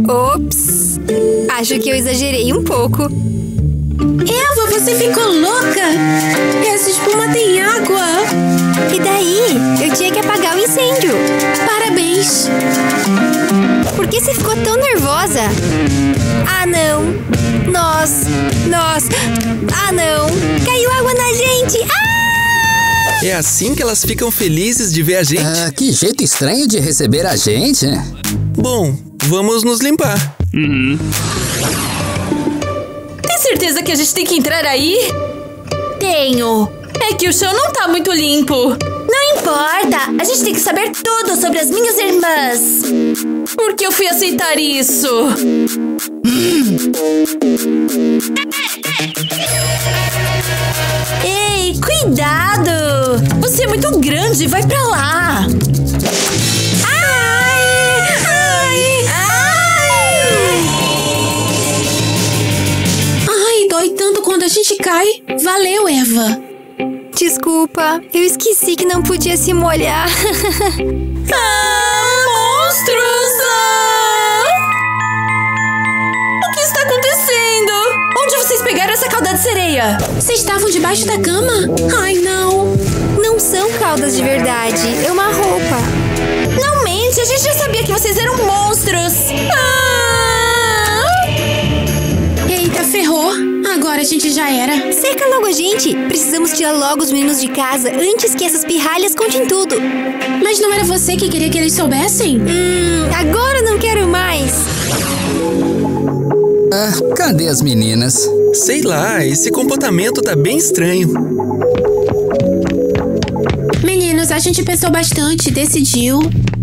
Ops. Acho que eu exagerei um pouco. Eva, você ficou louca? Essa espuma tem água. E daí? Eu tinha que apagar o incêndio. Parabéns. Por que você ficou tão nervosa? Ah, não. Nós. Nós. Ah, não. Caiu água na gente. Ah! É assim que elas ficam felizes de ver a gente? Ah, que jeito estranho de receber a gente. Bom, vamos nos limpar. Tem certeza que a gente tem que entrar aí? Tenho. É que o chão não tá muito limpo. Não importa. A gente tem que saber tudo sobre as minhas irmãs. Por que eu fui aceitar isso? Ei, cuidado! Você é muito grande, vai pra lá! Ai! Ai! Ai! Ai, dói tanto quando a gente cai. Valeu, Eva. Desculpa, eu esqueci que não podia se molhar. Ah, monstros! O que está acontecendo? Onde vocês pegaram essa cauda de sereia? Vocês estavam debaixo da cama? Ai, não. Não são caudas de verdade, é uma roupa. Não mente, a gente já sabia que vocês eram monstros! Ah! Eita, ferrou. Agora a gente já era. Seca logo a gente. Precisamos tirar logo os meninos de casa antes que essas pirralhas contem tudo. Mas não era você que queria que eles soubessem? Hum, agora não quero mais. Ah, cadê as meninas? Sei lá, esse comportamento tá bem estranho. Meninos, a gente pensou bastante, decidiu.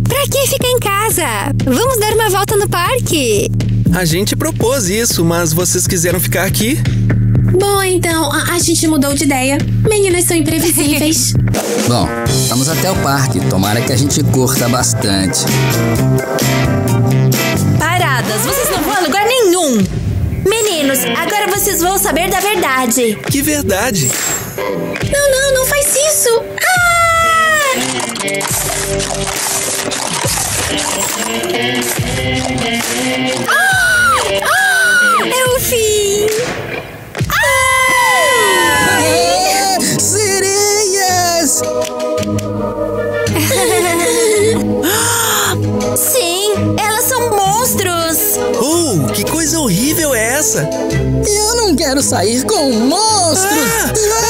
Pra que ficar em casa? Vamos dar uma volta no parque. A gente propôs isso, mas vocês quiseram ficar aqui? Bom, então, a, a gente mudou de ideia. Meninas são imprevisíveis. Bom, vamos até o parque. Tomara que a gente curta bastante. Paradas, vocês não vão a Meninos, agora vocês vão saber da verdade. Que verdade! não, não, não faz isso. É o fim. Quero sair com monstros!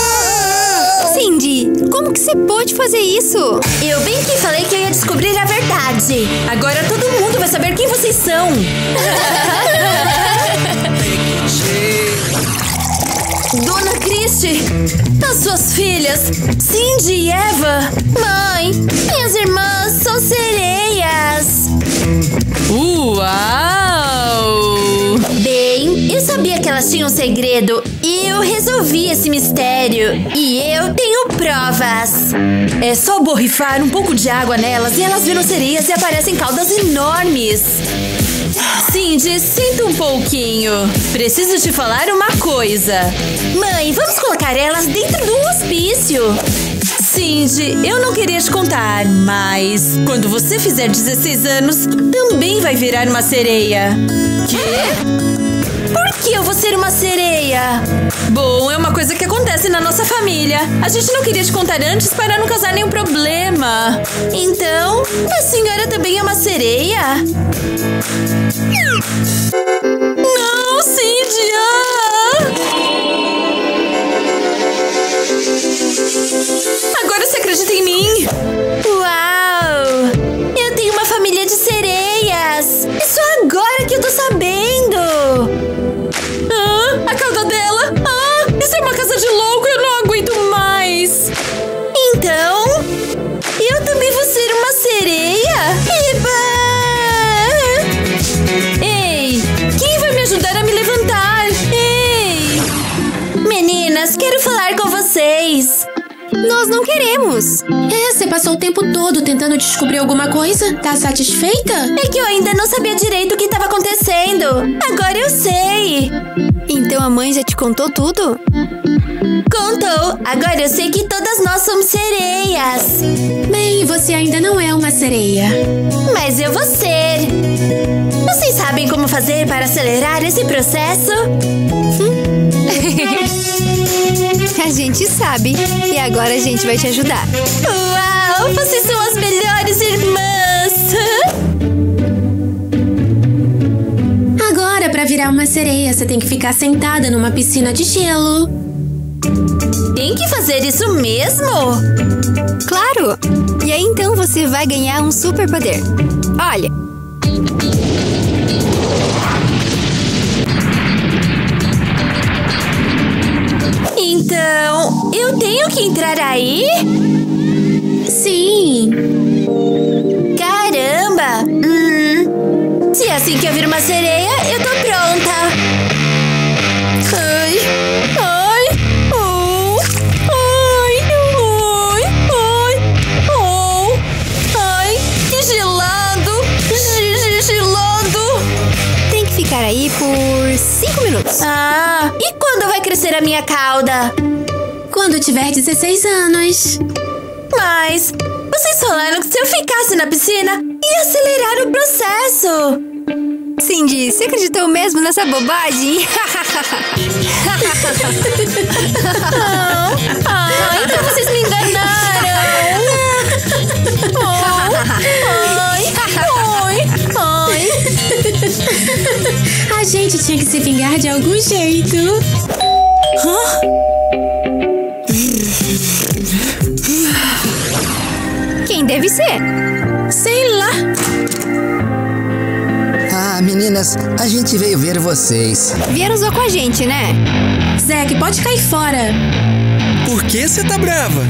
Ah! Cindy, como que você pôde fazer isso? Eu bem que falei que eu ia descobrir a verdade. Agora todo mundo vai saber quem vocês são. Dona Christie, as suas filhas, Cindy e Eva. Mãe, minhas irmãs são sereias. Uau! Que elas tinham um segredo e eu resolvi esse mistério. E eu tenho provas. É só borrifar um pouco de água nelas e elas viram sereias e aparecem caudas enormes. Cindy, sinta um pouquinho. Preciso te falar uma coisa. Mãe, vamos colocar elas dentro do hospício. Cindy, eu não queria te contar, mas quando você fizer 16 anos, também vai virar uma sereia. Quê? Vou ser uma sereia? Bom, é uma coisa que acontece na nossa família. A gente não queria te contar antes para não causar nenhum problema. Então, a senhora também é uma sereia? Não, Cindy! ah! Agora você acredita em mim? Uau! Eu tenho uma família de sereias! É só agora que eu tô sabendo! Meninas, quero falar com vocês! Nós não queremos. É, você passou o tempo todo tentando descobrir alguma coisa? Tá satisfeita? É que eu ainda não sabia direito o que estava acontecendo. Agora eu sei. Então a mãe já te contou tudo? Contou! Agora eu sei que todas nós somos sereias. Bem, você ainda não é uma sereia. Mas eu vou ser. Vocês sabem como fazer para acelerar esse processo? A gente sabe. E agora a gente vai te ajudar. Uau! Vocês são as melhores irmãs! Agora, pra virar uma sereia, você tem que ficar sentada numa piscina de gelo. Tem que fazer isso mesmo? Claro! E aí então você vai ganhar um superpoder. Olha, entrar aí? Sim. Caramba! Hum. Se é assim que eu viro uma sereia, eu tô pronta. Ai, ai, oh, ai, ai, ai, oh, ai, que gelado, Ge- ge- gelado. tem que ficar aí por cinco minutos. Ah, e quando vai crescer a minha cauda? Quando tiver 16 anos. Mas vocês falaram que se eu ficasse na piscina, ia acelerar o processo. Cindy, você acreditou mesmo nessa bobagem? Ah, então vocês me enganaram. Ai, ai, ai. A gente tinha que se vingar de algum jeito. Quem deve ser? Sei lá. Ah, meninas, a gente veio ver vocês. Vieram zoar com a gente, né? Zack, pode cair fora. Por que você tá brava?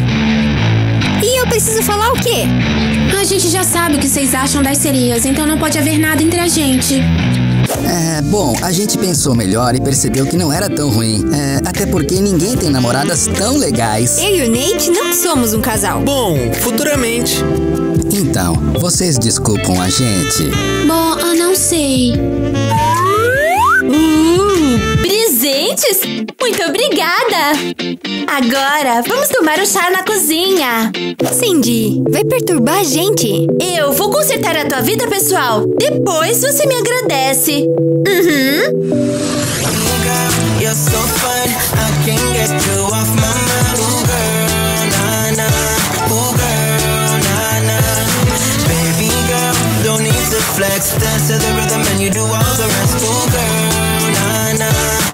E eu preciso falar o quê? A gente já sabe o que vocês acham das sereias, então não pode haver nada entre a gente. É, bom, a gente pensou melhor e percebeu que não era tão ruim. É, até porque ninguém tem namoradas tão legais. Eu e o Nate não somos um casal. Bom, futuramente. Então, vocês desculpam a gente. Bom, eu não sei. Uh, presentes? Muito obrigada. Agora, vamos tomar um chá na cozinha. Cindy, vai perturbar a gente. Eu vou consertar a tua vida pessoal. Depois você me agradece. Uhum. flex. Dance to the rhythm and you do all the rest. Ooh, girl,